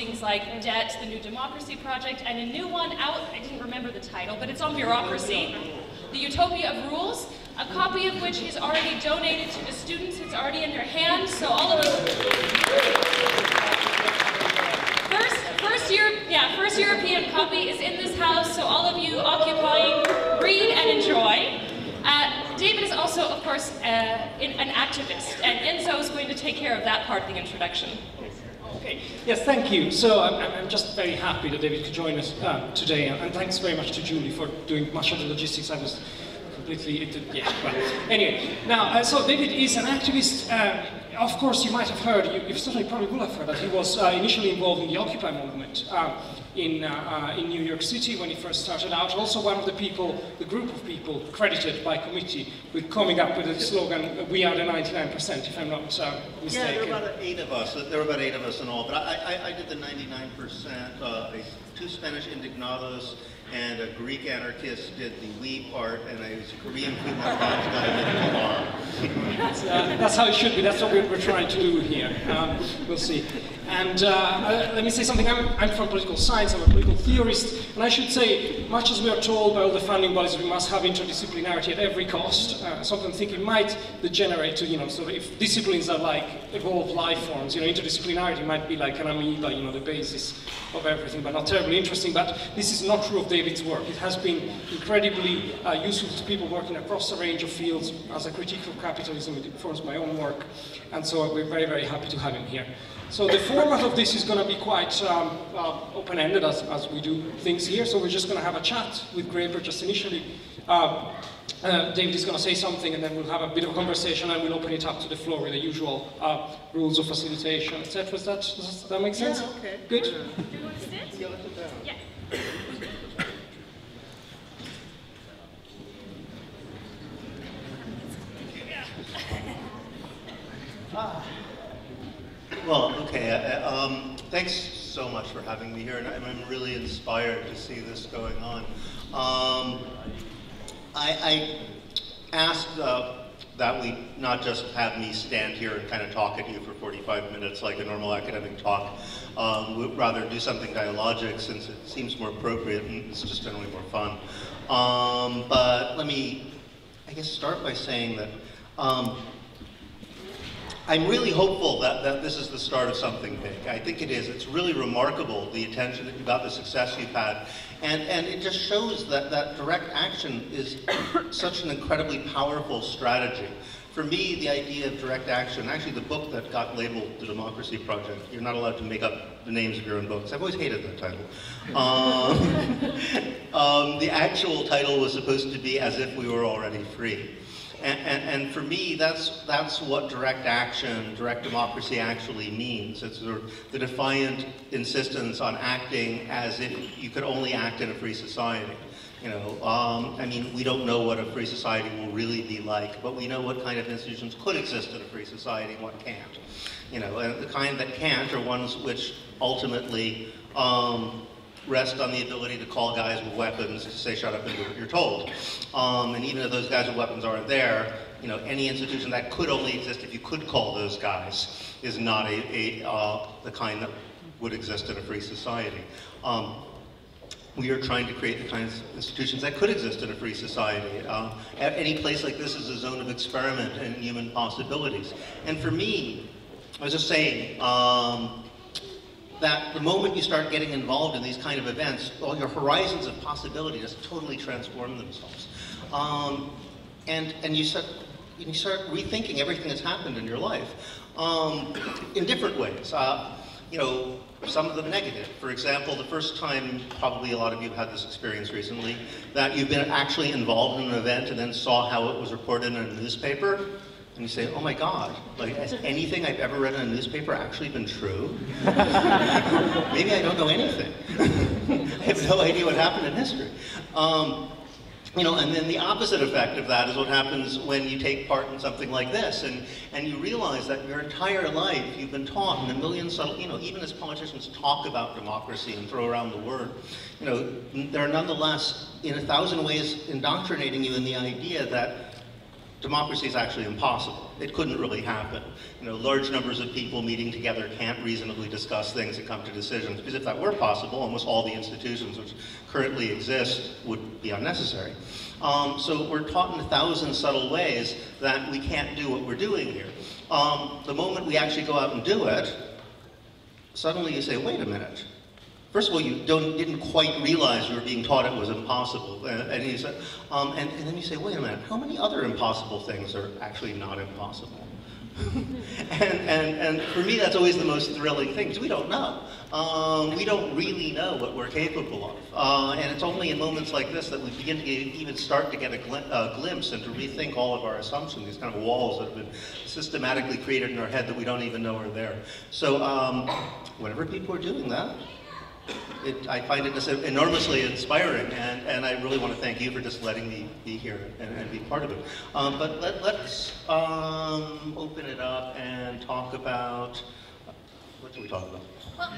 things like Debt, The New Democracy Project, and a new one out, I didn't remember the title, but it's on bureaucracy, The Utopia of Rules, a copy of which he's already donated to the students. It's already in their hands, so all of us... First, first, Euro yeah, first European copy is in this house, so all of you occupying, read and enjoy. Uh, David is also, of course, uh, in, an activist, and Enzo is going to take care of that part of the introduction. Okay. Yes, thank you. So I'm, I'm just very happy that David could join us uh, today, and thanks very much to Julie for doing much of the logistics. I was completely, it, yeah, well, anyway. Now, uh, so David is an activist uh, of course, you might have heard, you, you certainly probably will have heard, that he was uh, initially involved in the Occupy movement uh, in, uh, uh, in New York City when he first started out. Also one of the people, the group of people credited by committee with coming up with the slogan, we are the 99%, if I'm not uh, mistaken. Yeah, there were about eight of us. There were about eight of us in all, but I, I, I did the 99%, uh, two Spanish indignados, and a Greek anarchist did the we part, and I was a Korean Kumar guy did the that's, uh, that's how it should be. That's what we're, we're trying to do here. Um, we'll see. And uh, uh, let me say something. I'm, I'm, from political science. I'm a political theorist, and I should say, much as we are told by all the funding bodies, we must have interdisciplinarity at every cost. Uh, sometimes think it might degenerate to, you know, sort of if disciplines are like evolved life forms, you know, interdisciplinarity might be like an amoeba, you know, the basis of everything, but not terribly interesting. But this is not true of David's work. It has been incredibly uh, useful to people working across a range of fields. As a critique of capitalism, it informs my own work, and so we're very, very happy to have him here. So the format of this is going to be quite um, uh, open-ended as, as we do things here. So we're just going to have a chat with Graeber just initially. Uh, uh, David is going to say something and then we'll have a bit of a conversation and we'll open it up to the floor with the usual uh, rules of facilitation, etc. Does that, does that make sense? Yeah, okay. Good? Do you want to sit? Yeah. ah. Well, okay. Uh, uh, um, thanks so much for having me here, and I'm, I'm really inspired to see this going on. Um, I, I, asked uh, that we not just have me stand here and kind of talk at you for 45 minutes like a normal academic talk, um, would rather do something dialogic since it seems more appropriate and it's just generally more fun. Um, but let me, I guess, start by saying that um, I'm really hopeful that, that this is the start of something big. I think it is. It's really remarkable, the attention that you got, the success you've had. And, and it just shows that, that direct action is such an incredibly powerful strategy. For me, the idea of direct action, actually the book that got labeled The Democracy Project, you're not allowed to make up the names of your own books. I've always hated that title. Um, um, the actual title was supposed to be As If We Were Already Free. And, and, for me, that's, that's what direct action, direct democracy actually means. It's the, the defiant insistence on acting as if you could only act in a free society. You know, um, I mean, we don't know what a free society will really be like, but we know what kind of institutions could exist in a free society and what can't. You know, and the kind that can't are ones which ultimately um, rest on the ability to call guys with weapons to say shut up and do what you're told. Um, and even if those guys with weapons aren't there, you know, any institution that could only exist if you could call those guys is not a, a uh, the kind that would exist in a free society. Um, we are trying to create the kinds of institutions that could exist in a free society. Uh, any place like this is a zone of experiment and human possibilities. And for me, I was just saying, um, that the moment you start getting involved in these kind of events, all your horizons of possibility just totally transform themselves. Um, and, and you start, you start rethinking everything that's happened in your life um, in different ways. Uh, you know, some of them negative. For example, the first time, probably a lot of you have had this experience recently, that you've been actually involved in an event and then saw how it was reported in a newspaper, and you say, oh my God, like has anything I've ever read in a newspaper actually been true? Maybe I don't know anything. I have no idea what happened in history. Um, you know, and then the opposite effect of that is what happens when you take part in something like this, and, and you realize that your entire life you've been taught in a million subtle, you know, even as politicians talk about democracy and throw around the word, you know, they're nonetheless, in a thousand ways, indoctrinating you in the idea that democracy is actually impossible. It couldn't really happen. You know, large numbers of people meeting together can't reasonably discuss things and come to decisions, because if that were possible, almost all the institutions which currently exist would be unnecessary. Um, so we're taught in a thousand subtle ways that we can't do what we're doing here. Um, the moment we actually go out and do it, suddenly you say, wait a minute, First of all, you didn't quite realize you were being taught it was impossible. And, and said, um, and, and, then you say, wait a minute, how many other impossible things are actually not impossible? and, and, and for me, that's always the most thrilling thing, because we don't know. Um, we don't really know what we're capable of. Uh, and it's only in moments like this that we begin to get, even start to get a, glim a glimpse and to rethink all of our assumptions, these kind of walls that have been systematically created in our head that we don't even know are there. So um, whenever people are doing that, it, I find it enormously inspiring, and, and I really want to thank you for just letting me be here and, and be part of it. Um, but let, us um, open it up and talk about, what do we talk about? Well,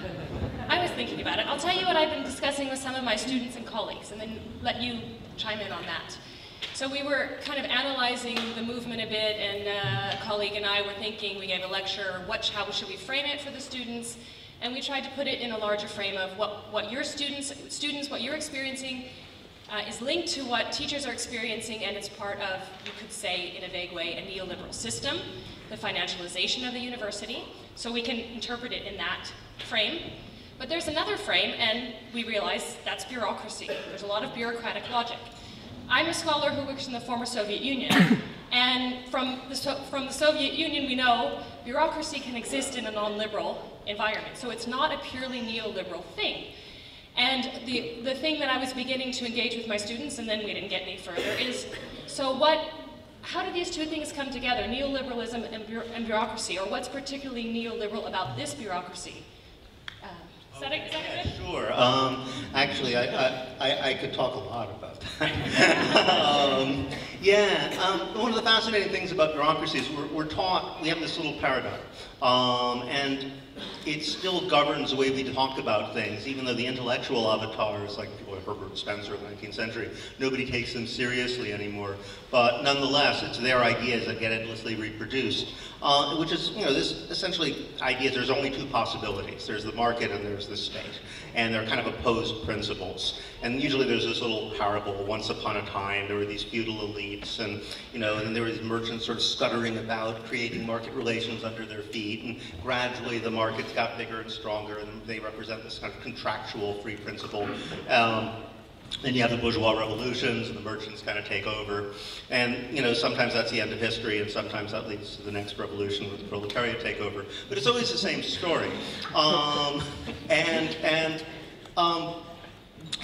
I was thinking about it. I'll tell you what I've been discussing with some of my students and colleagues, and then let you chime in on that. So we were kind of analyzing the movement a bit, and uh, a colleague and I were thinking, we gave a lecture, what, how should we frame it for the students? And we tried to put it in a larger frame of what, what your students, students, what you're experiencing uh, is linked to what teachers are experiencing and it's part of, you could say in a vague way, a neoliberal system, the financialization of the university. So we can interpret it in that frame. But there's another frame and we realize that's bureaucracy. There's a lot of bureaucratic logic. I'm a scholar who works in the former Soviet Union. And from the, from the Soviet Union, we know bureaucracy can exist in a non-liberal environment. So it's not a purely neoliberal thing. And the, the thing that I was beginning to engage with my students, and then we didn't get any further, is so what, how do these two things come together, neoliberalism and, and bureaucracy, or what's particularly neoliberal about this bureaucracy? That, good? Sure. Um, actually, I, I, I, could talk a lot about that. um, yeah, um, one of the fascinating things about bureaucracy is we're, we're taught, we have this little paradigm. Um, and it still governs the way we talk about things, even though the intellectual avatars, like Herbert Spencer of the 19th century, nobody takes them seriously anymore. But nonetheless, it's their ideas that get endlessly reproduced, uh, which is, you know, this essentially ideas, there's only two possibilities. There's the market and there's the state. And they're kind of opposed principles. And usually there's this little parable, once upon a time, there were these feudal elites, and, you know, and there were these merchants sort of scuttering about, creating market relations under their feet, and gradually the markets got bigger and stronger, and they represent this kind of contractual free principle. Um, then you have the bourgeois revolutions and the merchants kind of take over. And, you know, sometimes that's the end of history and sometimes that leads to the next revolution with the proletariat takeover. But it's always the same story. Um, and, and, um,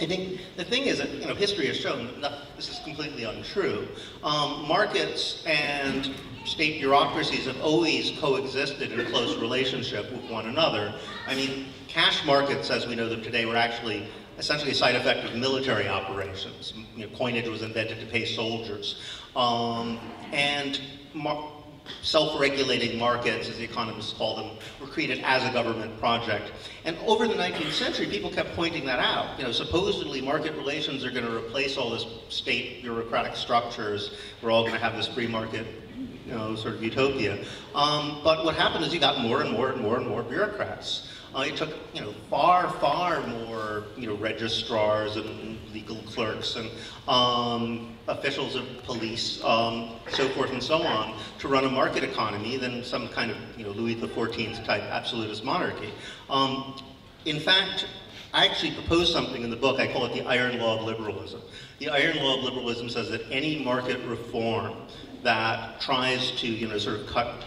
I think the thing is that, you know, history has shown that this is completely untrue. Um, markets and state bureaucracies have always coexisted in close relationship with one another. I mean, cash markets, as we know them today, were actually essentially a side effect of military operations. You know, coinage was invented to pay soldiers. Um, and self-regulating markets, as the economists call them, were created as a government project. And over the 19th century, people kept pointing that out. You know, supposedly market relations are going to replace all this state bureaucratic structures. We're all going to have this free market you know, sort of utopia. Um, but what happened is you got more and more and more and more bureaucrats. Uh, it took, you know, far, far more, you know, registrars and legal clerks and um, officials of police, um, so forth and so on, to run a market economy than some kind of, you know, Louis XIV type absolutist monarchy. Um, in fact, I actually propose something in the book, I call it the iron law of liberalism. The iron law of liberalism says that any market reform that tries to, you know, sort of cut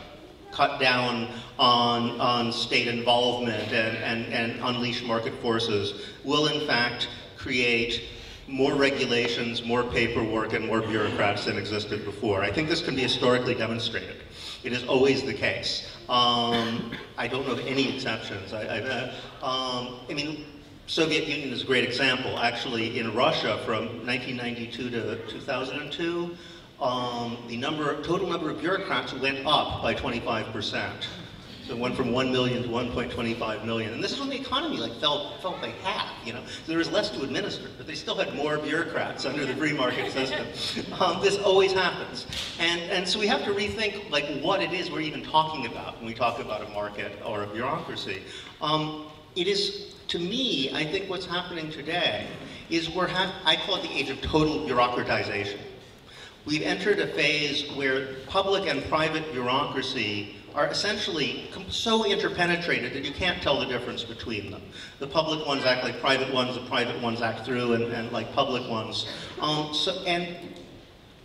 cut down on, on state involvement and, and, and unleash market forces will in fact create more regulations, more paperwork, and more bureaucrats than existed before. I think this can be historically demonstrated. It is always the case. Um, I don't know of any exceptions. I, I, uh, um, I mean, Soviet Union is a great example. Actually, in Russia, from 1992 to 2002, um, the number, total number of bureaucrats went up by 25 percent. So it went from 1 million to 1.25 million. And this is when the economy like fell, fell by half, you know. So there was less to administer, but they still had more bureaucrats under the free market system. Um, this always happens. And, and so we have to rethink like what it is we're even talking about when we talk about a market or a bureaucracy. Um, it is, to me, I think what's happening today is we're, I call it the age of total bureaucratization. We've entered a phase where public and private bureaucracy are essentially so interpenetrated that you can't tell the difference between them. The public ones act like private ones, the private ones act through and, and like public ones. Um, so, and,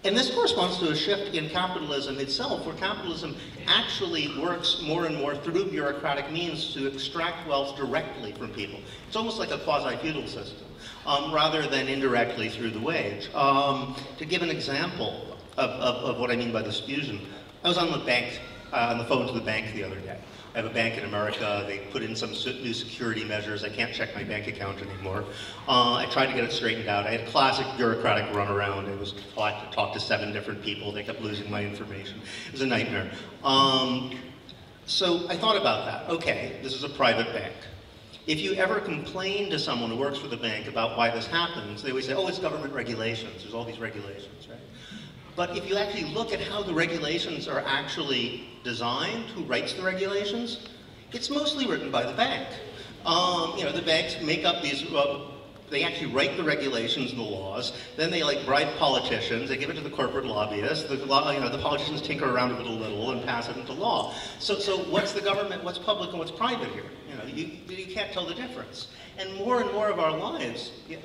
and this corresponds to a shift in capitalism itself, where capitalism actually works more and more through bureaucratic means to extract wealth directly from people. It's almost like a quasi-feudal system um, rather than indirectly through the wage. Um, to give an example of, of, of, what I mean by this fusion, I was on the bank, uh, on the phone to the bank the other day. I have a bank in America. They put in some new security measures. I can't check my bank account anymore. Uh, I tried to get it straightened out. I had a classic bureaucratic runaround. It was I to talk to seven different people. They kept losing my information. It was a nightmare. Um, so I thought about that. Okay, this is a private bank. If you ever complain to someone who works for the bank about why this happens, they always say, oh, it's government regulations. There's all these regulations, right? But if you actually look at how the regulations are actually designed, who writes the regulations, it's mostly written by the bank. Um, you know, the banks make up these uh, they actually write the regulations and the laws. Then they like bribe politicians. They give it to the corporate lobbyists. The, you know, the politicians tinker around with it a little and pass it into law. So, so what's the government? What's public and what's private here? You know, you, you can't tell the difference. And more and more of our lives. Yeah.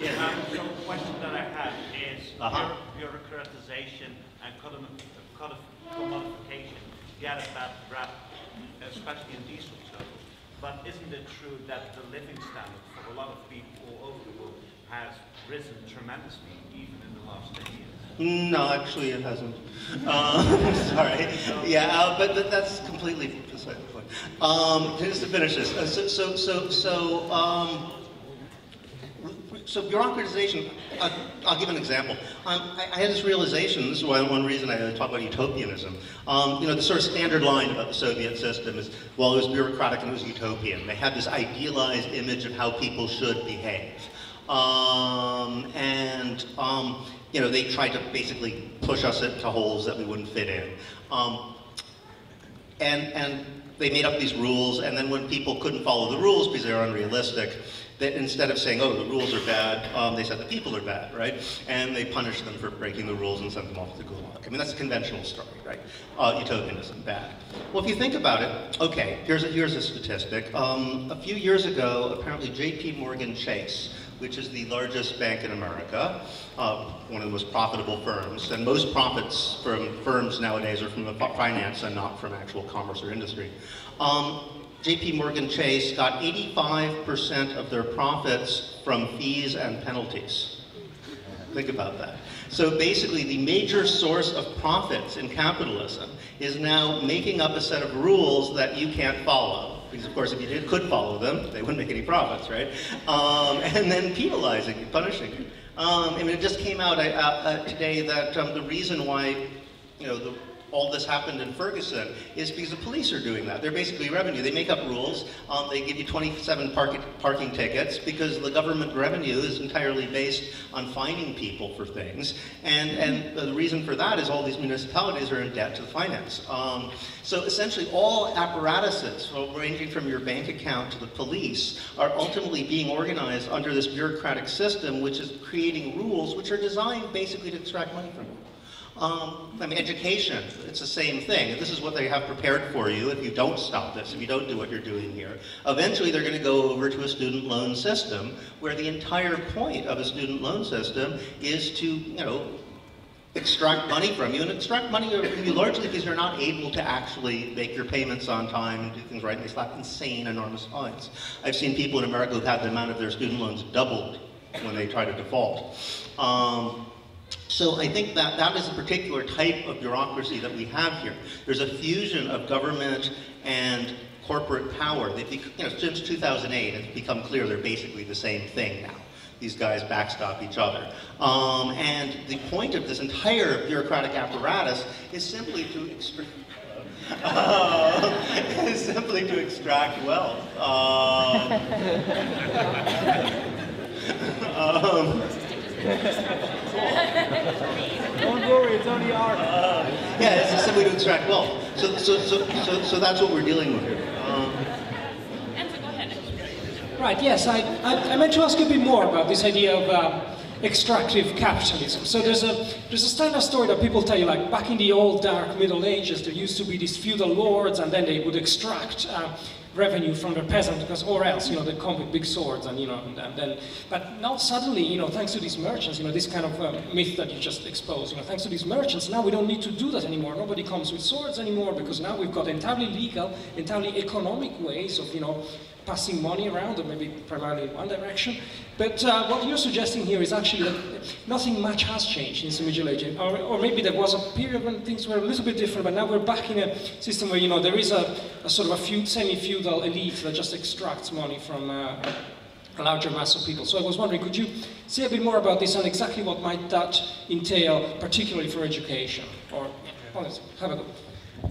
Yeah. Um, so the question that I have is uh -huh. bureaucratization and commodification get a bad rap, especially in diesel circles. But isn't it true that the living standard for a lot of people all over the world has risen tremendously, even in the last 10 years. No, actually it hasn't. Uh, sorry. Yeah, uh, but, but, that's completely beside the point. Um, just to finish this, uh, so, so, so, so um, so bureaucratization, uh, I'll give an example. Um, I, I, had this realization, this is why one reason I talk about utopianism. Um, you know, the sort of standard line about the Soviet system is, well, it was bureaucratic and it was utopian. They had this idealized image of how people should behave. Um, and, um, you know, they tried to basically push us into holes that we wouldn't fit in. Um, and, and they made up these rules, and then when people couldn't follow the rules because they were unrealistic, that instead of saying, oh, the rules are bad, um, they said the people are bad, right? And they punished them for breaking the rules and sent them off to Gulag. I mean, that's a conventional story, right? Uh, utopianism, bad. Well, if you think about it, okay, here's a, here's a statistic. Um, a few years ago, apparently JP Morgan Chase, which is the largest bank in America, uh, one of the most profitable firms, and most profits from firms nowadays are from the finance and not from actual commerce or industry. Um, JP Morgan Chase got 85% of their profits from fees and penalties. Think about that. So basically, the major source of profits in capitalism is now making up a set of rules that you can't follow. Because of course, if you did, could follow them, they wouldn't make any profits, right? Um, and then penalizing you, punishing you. Um, I mean, it just came out uh, uh, today that um, the reason why, you know, the all this happened in Ferguson is because the police are doing that. They're basically revenue. They make up rules. Um, they give you 27 park parking tickets because the government revenue is entirely based on fining people for things. And, and the reason for that is all these municipalities are in debt to finance. Um, so essentially all apparatuses, ranging from your bank account to the police, are ultimately being organized under this bureaucratic system which is creating rules which are designed basically to extract money from you. Um, I mean, education, it's the same thing. This is what they have prepared for you if you don't stop this, if you don't do what you're doing here. Eventually, they're going to go over to a student loan system where the entire point of a student loan system is to, you know, extract money from you and extract money from you largely because you're not able to actually make your payments on time and do things right and they slap insane enormous fines. I've seen people in America who've had the amount of their student loans doubled when they try to default. Um, so I think that that is a particular type of bureaucracy that we have here. There's a fusion of government and corporate power. They've, you know, since 2008, it's become clear they're basically the same thing now. These guys backstop each other. Um, and the point of this entire bureaucratic apparatus is simply to extract uh, is simply to extract wealth. Um, um, Don't worry, it's only art. yeah, it's just simply to extract wealth. So, so, so, so, so that's what we're dealing with here. Um, Enzo, go ahead. Right, yes, I, I, I meant to ask you a bit more about this idea of um, extractive capitalism. So there's a, there's a standard story that people tell you, like back in the old dark Middle Ages, there used to be these feudal lords and then they would extract uh, revenue from their peasants because, or else, you know, they come with big swords and, you know, and, and then, but now suddenly, you know, thanks to these merchants, you know, this kind of um, myth that you just exposed, you know, thanks to these merchants, now we don't need to do that anymore. Nobody comes with swords anymore because now we've got entirely legal, entirely economic ways of, you know, passing money around, or maybe primarily in one direction. But uh, what you're suggesting here is actually that nothing much has changed in the Middle Ages, or, or, maybe there was a period when things were a little bit different, but now we're back in a system where you know there is a, a sort of a feud, semi-feudal elite that just extracts money from uh, a larger mass of people. So I was wondering, could you say a bit more about this and exactly what might that entail, particularly for education? Or yeah, have a go.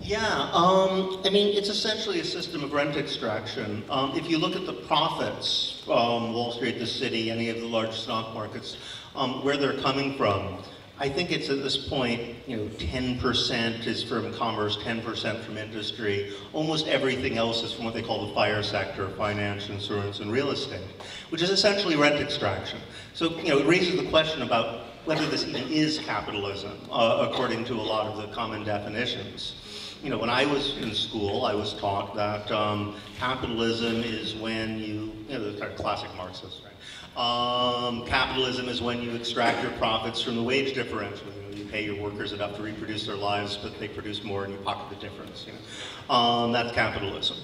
Yeah, um, I mean, it's essentially a system of rent extraction. Um, if you look at the profits, um, Wall Street, the city, any of the large stock markets, um, where they're coming from, I think it's at this point, you know, 10% is from commerce, 10% from industry. Almost everything else is from what they call the fire sector, finance, insurance, and real estate, which is essentially rent extraction. So, you know, it raises the question about whether this even is capitalism, uh, according to a lot of the common definitions you know, when I was in school, I was taught that um, capitalism is when you, you know, the classic Marxist, right? Um, capitalism is when you extract your profits from the wage differential. You, know, you pay your workers enough to reproduce their lives, but they produce more and you pocket the difference. You know? Um, that's capitalism.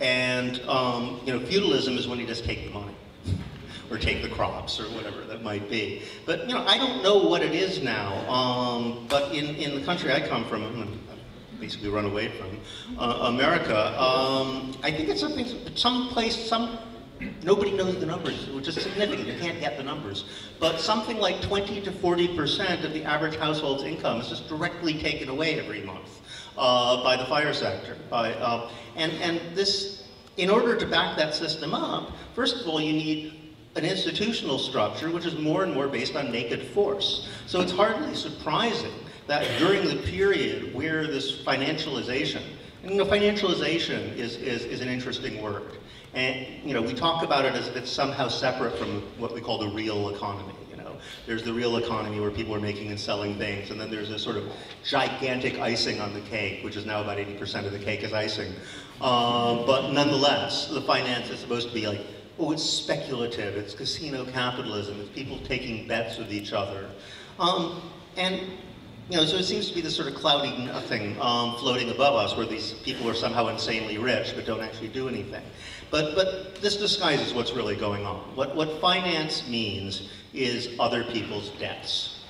And, um, you know, feudalism is when you just take the money or take the crops or whatever that might be. But you know, I don't know what it is now. Um, but in, in the country I come from, basically run away from, uh, America. Um, I think it's something, some place, some, nobody knows the numbers, which is significant, you can't get the numbers. But something like 20 to 40% of the average household's income is just directly taken away every month uh, by the fire sector. By, uh, and, and this, in order to back that system up, first of all, you need an institutional structure which is more and more based on naked force. So it's hardly surprising that during the period where this financialization, and you know, financialization is, is, is an interesting word. And you know, we talk about it as if it's somehow separate from what we call the real economy. You know, there's the real economy where people are making and selling things, and then there's this sort of gigantic icing on the cake, which is now about 80% of the cake is icing. Um, but nonetheless, the finance is supposed to be like, oh, it's speculative, it's casino capitalism, it's people taking bets with each other. Um, and you know, so it seems to be this sort of cloudy nothing um, floating above us where these people are somehow insanely rich but don't actually do anything. But, but this disguises what's really going on. What, what finance means is other people's debts.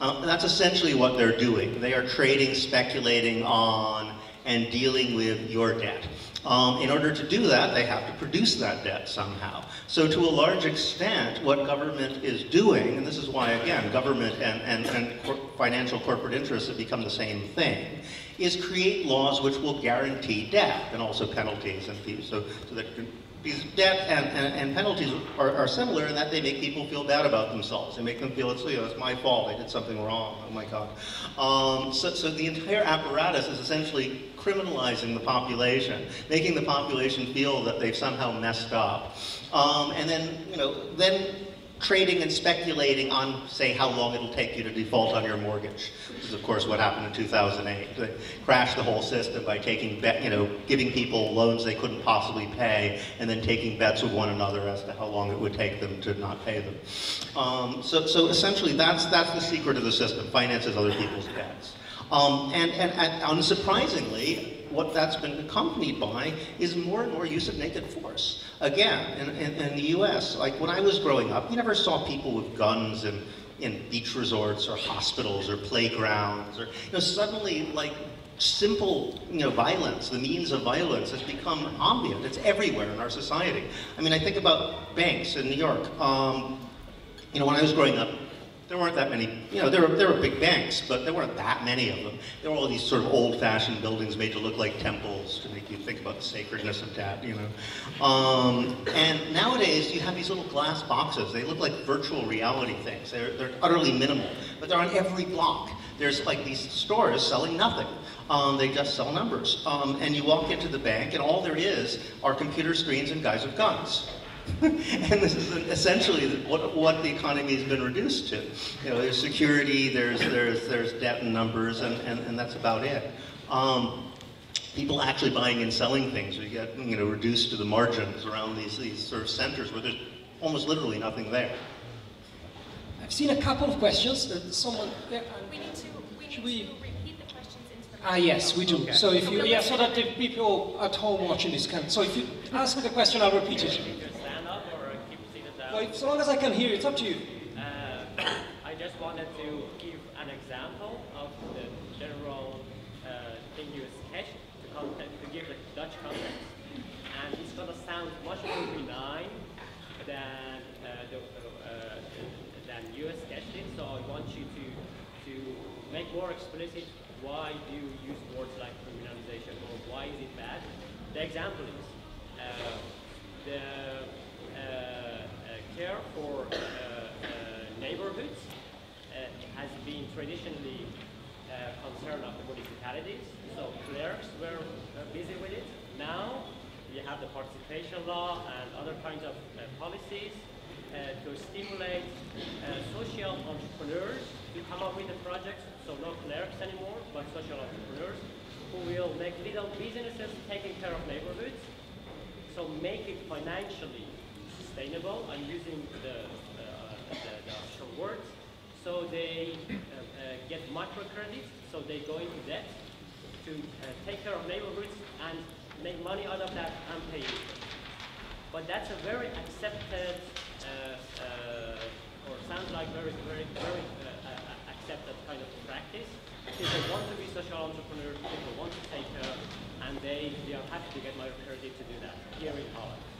Uh, that's essentially what they're doing. They are trading, speculating on, and dealing with your debt. Um, in order to do that, they have to produce that debt somehow. So to a large extent, what government is doing, and this is why, again, government and, and, and cor financial corporate interests have become the same thing, is create laws which will guarantee debt and also penalties and fees. So, so that these debt and, and, and penalties are, are, similar in that they make people feel bad about themselves. They make them feel it's, you know, it's my fault, I did something wrong, oh my God. Um, so, so the entire apparatus is essentially criminalizing the population, making the population feel that they've somehow messed up. Um, and then, you know, then trading and speculating on, say, how long it'll take you to default on your mortgage. This is, of course, what happened in 2008. They crashed the whole system by taking, bet, you know, giving people loans they couldn't possibly pay, and then taking bets with one another as to how long it would take them to not pay them. Um, so, so essentially, that's that's the secret of the system: finances other people's debts. Um, and, and, and unsurprisingly, what that's been accompanied by is more and more use of naked force. Again, in, in, in, the US, like when I was growing up, you never saw people with guns in, in beach resorts or hospitals or playgrounds or, you know, suddenly like simple, you know, violence, the means of violence has become ambient. It's everywhere in our society. I mean, I think about banks in New York. Um, you know, when I was growing up, there weren't that many, you know, there were, there were big banks, but there weren't that many of them. There were all these sort of old-fashioned buildings made to look like temples to make you think about the sacredness of that, you know. Um, and nowadays, you have these little glass boxes. They look like virtual reality things. They're, they're utterly minimal, but they're on every block. There's like these stores selling nothing. Um, they just sell numbers. Um, and you walk into the bank, and all there is are computer screens and guys with guns. and this is essentially what, what the economy has been reduced to. You know, there's security, there's, there's, there's debt and numbers, and, and, and that's about it. Um, people actually buying and selling things, we get you know, reduced to the margins around these, these sort of centers where there's almost literally nothing there. I've seen a couple of questions. that someone, yeah, we need to, we need we, to repeat the questions into the Ah, yes, we do. Okay. So if you, yeah, so that the people at home watching this can, so if you ask the question, I'll repeat it. Well, so long as I can hear, it's up to you. Uh, I just wanted to give an example of the general uh, thing you sketch to, to give the Dutch context. And it's going to sound much more benign than, uh, the, uh, than you sketched it. So I want you to, to make more explicit why do you use words like criminalization or why is it bad. The example is uh, the care for uh, uh, neighborhoods uh, has been traditionally a concern of the municipalities. So clerks were busy with it. Now we have the participation law and other kinds of policies uh, to stimulate uh, social entrepreneurs to come up with the projects, so not clerks anymore, but social entrepreneurs who will make little businesses taking care of neighborhoods, so make it financially sustainable. I'm using the, uh, the, the words. So they uh, uh, get microcredit, so they go into debt to take care of neighborhoods and make money out of that and pay interest. But that's a very accepted, or sounds like very, very, very accepted kind of practice. People want to be social entrepreneurs, people want to take care, and they, they are happy to get microcredit to do that here in Holland.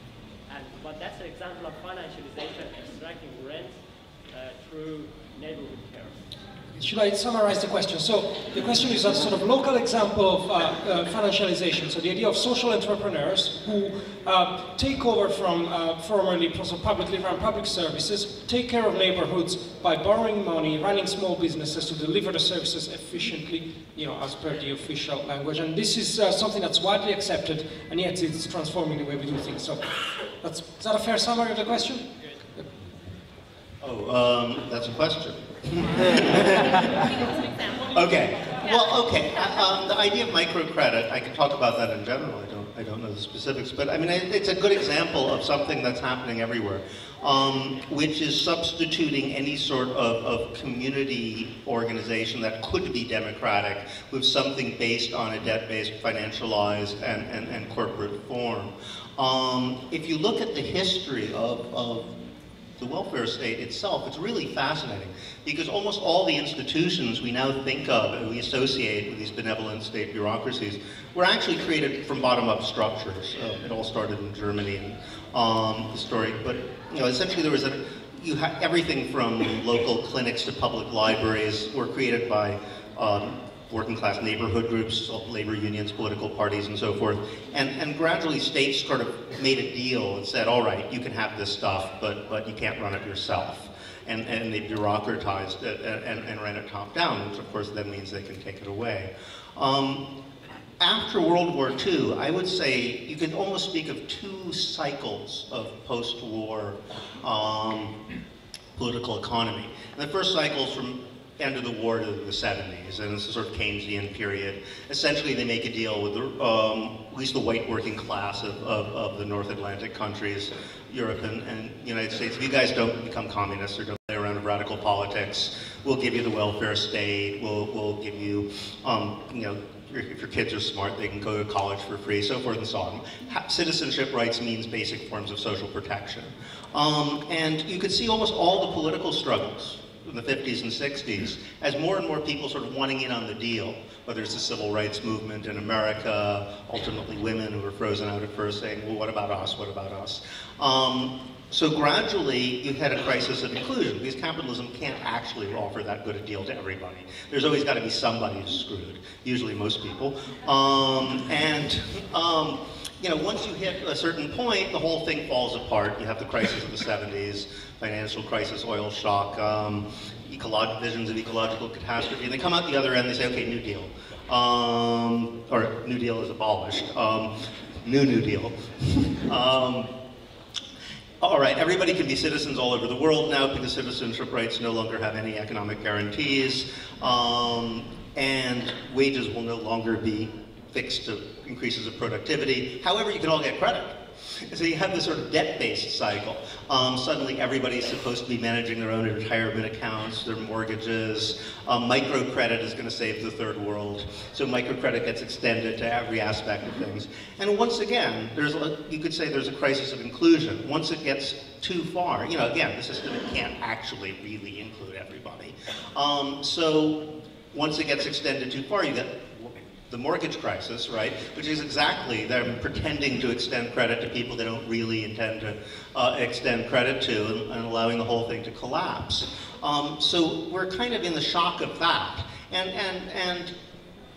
And, but that's an example of financialization extracting rent uh, through neighborhood care. Should I summarize the question? So the question is a sort of local example of uh, uh, financialization. So the idea of social entrepreneurs who uh, take over from uh, formerly publicly run public services, take care of neighborhoods by borrowing money, running small businesses to deliver the services efficiently, you know, as per the official language. And this is uh, something that's widely accepted, and yet it's transforming the way we do things. So that's, is that a fair summary of the question? Oh, um, that's a question. okay. Well, okay. Uh, um, the idea of microcredit, I can talk about that in general. I don't, I don't know the specifics, but I mean, it's a good example of something that's happening everywhere, um, which is substituting any sort of, of community organization that could be democratic with something based on a debt-based, financialized, and, and, and corporate form. Um, if you look at the history of, of the welfare state itself, it's really fascinating because almost all the institutions we now think of and we associate with these benevolent state bureaucracies were actually created from bottom-up structures. Uh, it all started in Germany and um, the story, but you know, essentially there was a, you had everything from local clinics to public libraries were created by um, working class neighborhood groups, labor unions, political parties, and so forth. And, and gradually states sort of made a deal and said, all right, you can have this stuff, but, but you can't run it yourself. And, and they bureaucratized it and, and ran it top down, which of course then means they can take it away. Um, after World War II, I would say you could almost speak of two cycles of post-war um, political economy. And the first cycle is from end of the war to the 70s, and this a sort of Keynesian period. Essentially, they make a deal with the, um, at least the white working class of, of, of the North Atlantic countries, Europe and, and United States. If you guys don't become communists or don't play around with radical politics, we'll give you the welfare state, we'll, we'll give you, um, you know, if your kids are smart, they can go to college for free, so forth and so on. citizenship rights means basic forms of social protection. Um, and you could see almost all the political struggles the 50s and 60s as more and more people sort of wanting in on the deal, whether it's the civil rights movement in America, ultimately women who were frozen out at first saying, well, what about us, what about us? Um, so gradually, you had a crisis of inclusion because capitalism can't actually offer that good a deal to everybody. There's always got to be somebody who's screwed, usually most people. Um, and um, you know, once you hit a certain point, the whole thing falls apart. You have the crisis of the 70s, financial crisis, oil shock, um, visions of ecological catastrophe. And they come out the other end, they say, okay, New Deal. Um, or New Deal is abolished. Um, new New Deal. Um, all right, everybody can be citizens all over the world now because citizenship rights no longer have any economic guarantees. Um, and wages will no longer be fixed to increases of productivity. However, you can all get credit. So you have this sort of debt-based cycle. Um, suddenly everybody's supposed to be managing their own retirement accounts, their mortgages. Um, microcredit is going to save the third world. So microcredit gets extended to every aspect of things. And once again, there's a, you could say there's a crisis of inclusion. Once it gets too far, you know, again, the system can't actually really include everybody. Um, so once it gets extended too far, you get the mortgage crisis, right, which is exactly them pretending to extend credit to people they don't really intend to uh, extend credit to and, and, allowing the whole thing to collapse. Um, so we're kind of in the shock of that. And, and, and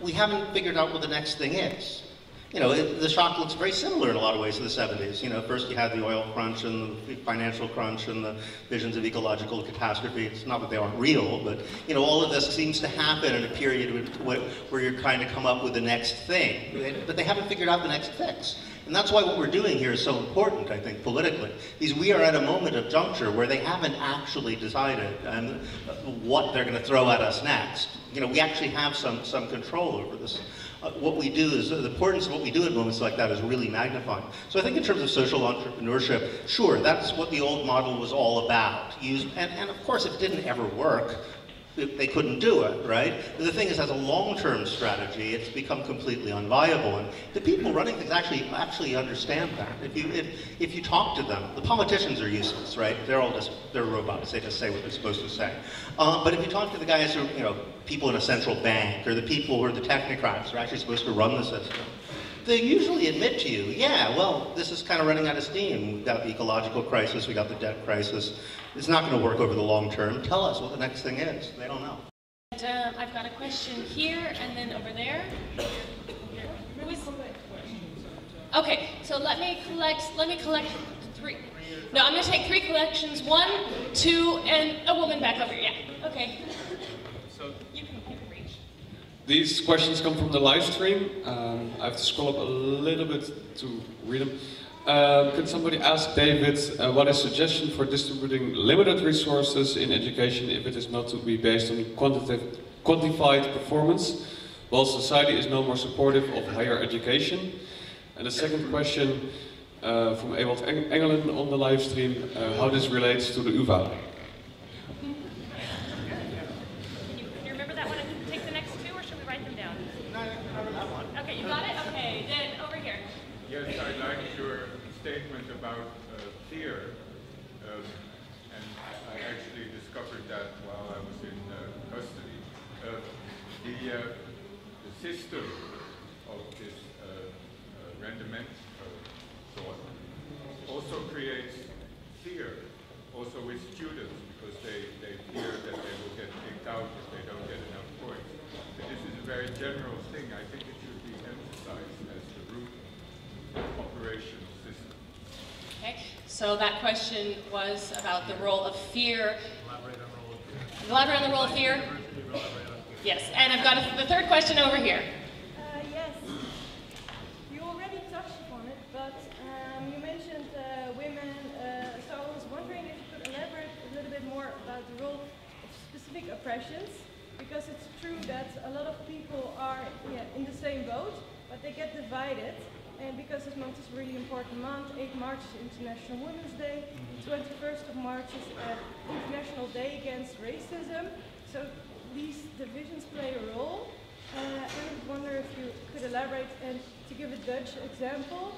we haven't figured out what the next thing is you know, it, the shock looks very similar in a lot of ways to the 70s. You know, first you had the oil crunch and the financial crunch and the visions of ecological catastrophe. It's not that they aren't real, but, you know, all of this seems to happen in a period where, you're trying to come up with the next thing. But they haven't figured out the next fix. And that's why what we're doing here is so important, I think, politically, is we are at a moment of juncture where they haven't actually decided um, what they're going to throw at us next. You know, we actually have some, some control over this what we do is, the importance of what we do at moments like that is really magnified. So I think in terms of social entrepreneurship, sure, that's what the old model was all about. And, and of course, it didn't ever work they couldn't do it, right? the thing is, as a long-term strategy, it's become completely unviable. And the people running things actually actually understand that. If you if, if you talk to them, the politicians are useless, right? They're all just they're robots. They just say what they're supposed to say. Uh, but if you talk to the guys who you know people in a central bank or the people who are the technocrats who are actually supposed to run the system, they usually admit to you, yeah, well, this is kind of running out of steam. We've got the ecological crisis, we got the debt crisis. It's not going to work over the long term. Tell us what the next thing is. They don't know. And, um, I've got a question here and then over there. Okay, so let me collect, let me collect three. No, I'm going to take three collections. One, two, and a woman back over here. Yeah, okay. So you can, you can reach. These questions come from the live stream. Um, I have to scroll up a little bit to read them. Um, can somebody ask David uh, what is suggestion for distributing limited resources in education if it is not to be based on quantified performance, while society is no more supportive of higher education? And the second question uh, from Ewald Engelen on the live stream, uh, how this relates to the UvA. system of this uh, uh, rendement thought also creates fear, also with students, because they, they fear that they will get kicked out if they don't get enough points. But this is a very general thing. I think it should be emphasized as the root operational system. Okay, so that question was about the role of fear. Elaborate on the role of fear. Elaborate on the role of fear. Yes, and I've got a, the third question over here. Uh, yes, you already touched upon it, but um, you mentioned uh, women, uh, so I was wondering if you could elaborate a little bit more about the role of specific oppressions, because it's true that a lot of people are yeah, in the same boat, but they get divided. And because this month is a really important month, 8 March is International Women's Day, 21st of March is uh, International Day Against Racism. So these divisions play a role. Uh, I wonder if you could elaborate and to give a Dutch example.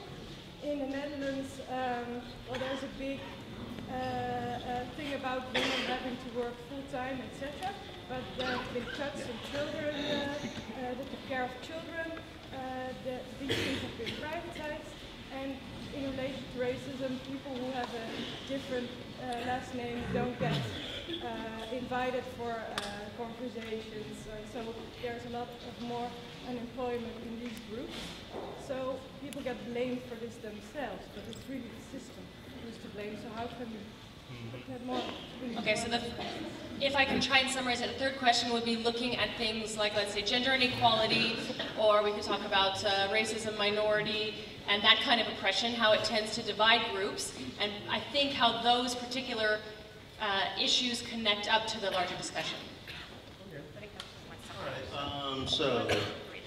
In the Netherlands, um, well, there's a big uh, uh, thing about women having to work full time, etc. But there have been cuts in children, uh, uh, the care of children. Uh, the, these things have been privatized. And in relation to racism, people who have a different uh, last name don't get uh, invited for conversations. So there's a lot of more unemployment in these groups. So people get blamed for this themselves, but it's really the system who's to blame. So how can we? Okay, so the, if I can try and summarize it, the third question would be looking at things like, let's say, gender inequality, or we could talk about uh, racism, minority, and that kind of oppression, how it tends to divide groups, and I think how those particular uh, issues connect up to the larger discussion. Um, so,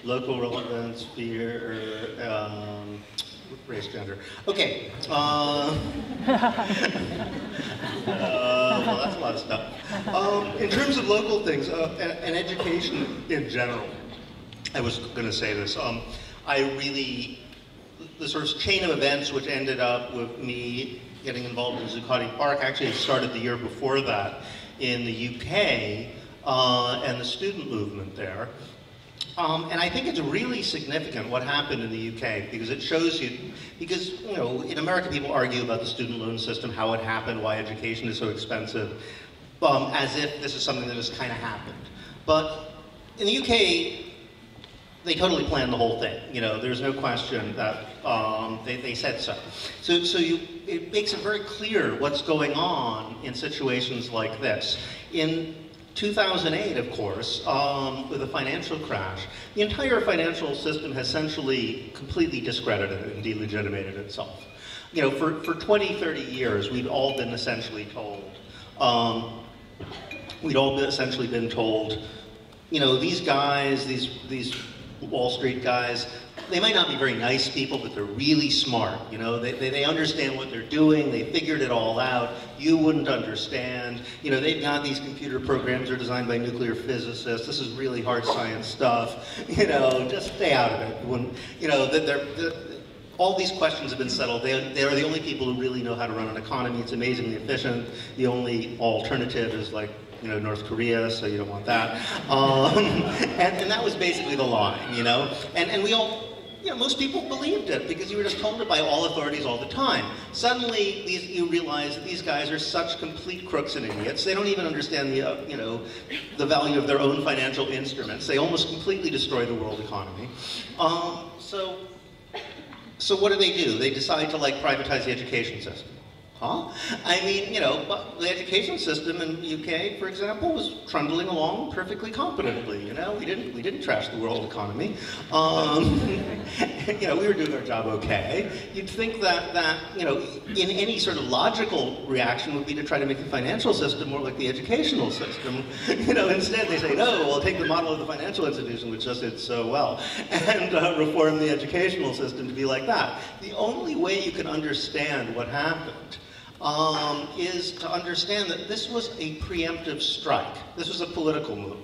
local relevance, fear, um, race, gender. Okay. Uh, uh, well, that's a lot of stuff. Um, in terms of local things, uh, and, and education in general, I was going to say this. Um, I really, the sort of chain of events which ended up with me getting involved in Zuccotti Park actually started the year before that in the UK uh, and the student movement there. Um, and I think it's really significant what happened in the UK because it shows you, because, you know, in America people argue about the student loan system, how it happened, why education is so expensive, um, as if this is something that just kind of happened. But in the UK, they totally planned the whole thing. You know, there's no question that um, they, they said so. So, so you, it makes it very clear what's going on in situations like this. In 2008, of course, um, with the financial crash, the entire financial system has essentially completely discredited and delegitimated itself. You know, for, for 20, 30 years, we'd all been essentially told, um, we'd all been essentially been told, you know, these guys, these, these Wall Street guys, they might not be very nice people, but they're really smart. You know, they, they, they, understand what they're doing. They figured it all out. You wouldn't understand. You know, they've got these computer programs are designed by nuclear physicists. This is really hard science stuff. You know, just stay out of it. When, you know, they're, they're, all these questions have been settled. They, they are the only people who really know how to run an economy. It's amazingly efficient. The only alternative is like you know, North Korea, so you don't want that. Um, and, and that was basically the line, you know? And, and we all, you know, most people believed it because you were just told it by all authorities all the time. Suddenly, these, you realize that these guys are such complete crooks and idiots. They don't even understand the, uh, you know, the value of their own financial instruments. They almost completely destroy the world economy. Um, so, so what do they do? They decide to like privatize the education system. Huh? I mean, you know, the education system in the UK, for example, was trundling along perfectly competently. You know, we didn't we didn't trash the world economy. Um, you know, we were doing our job okay. You'd think that that you know, in any sort of logical reaction would be to try to make the financial system more like the educational system. You know, instead they say, no, we'll take the model of the financial institution, which just did so well, and uh, reform the educational system to be like that. The only way you can understand what happened um, is to understand that this was a preemptive strike. This was a political move.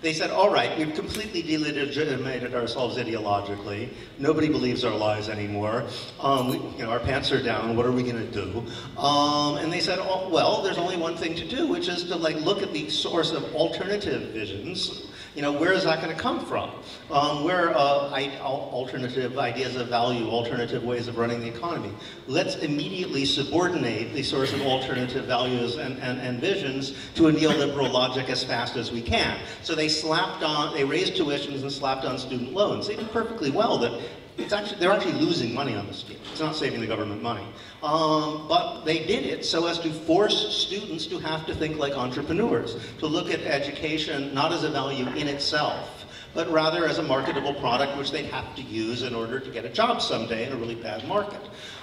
They said, all right, we've completely delegitimated ourselves ideologically. Nobody believes our lies anymore. Um, we, you know, our pants are down. What are we going to do? Um, and they said, oh, well, there's only one thing to do, which is to like look at the source of alternative visions you know, where is that going to come from? Um, where uh, alternative ideas of value, alternative ways of running the economy? Let's immediately subordinate the source of alternative values and, and, and visions to a neoliberal logic as fast as we can. So they slapped on, they raised tuitions and slapped on student loans. They did perfectly well that it's actually, they're actually losing money on this scheme. It's not saving the government money. Um, but they did it so as to force students to have to think like entrepreneurs, to look at education not as a value in itself, but rather as a marketable product which they'd have to use in order to get a job someday in a really bad market.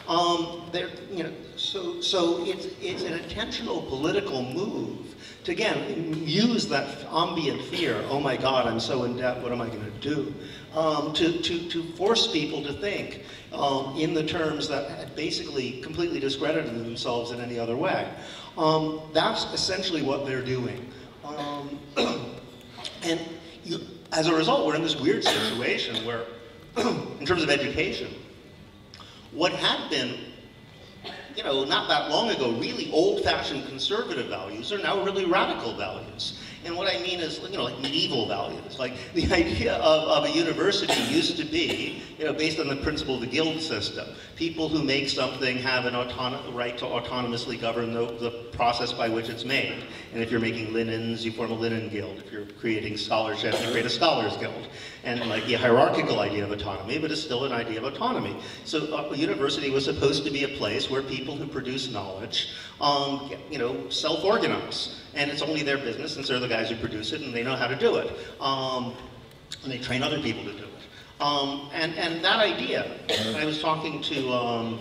Um, you know, so so it's, it's an intentional political move to again use that ambient fear. Oh my God, I'm so in debt. What am I going to do? Um, to, to, to force people to think um, in the terms that had basically completely discredited themselves in any other way. Um, that's essentially what they're doing. Um, and you, as a result, we're in this weird situation where, in terms of education, what had been, you know, not that long ago, really old-fashioned conservative values are now really radical values. And what I mean is, you know, like medieval values. Like the idea of, of a university used to be, you know, based on the principle of the guild system. People who make something have an right to autonomously govern the, the process by which it's made. And if you're making linens, you form a linen guild. If you're creating scholarship, you create a scholars guild. And like the hierarchical idea of autonomy, but it's still an idea of autonomy. So uh, a university was supposed to be a place where people who produce knowledge, um, you know, self-organize and it's only their business since they're the guys who produce it and they know how to do it. Um, and they train other people to do it. Um, and, and that idea, I was talking to, um,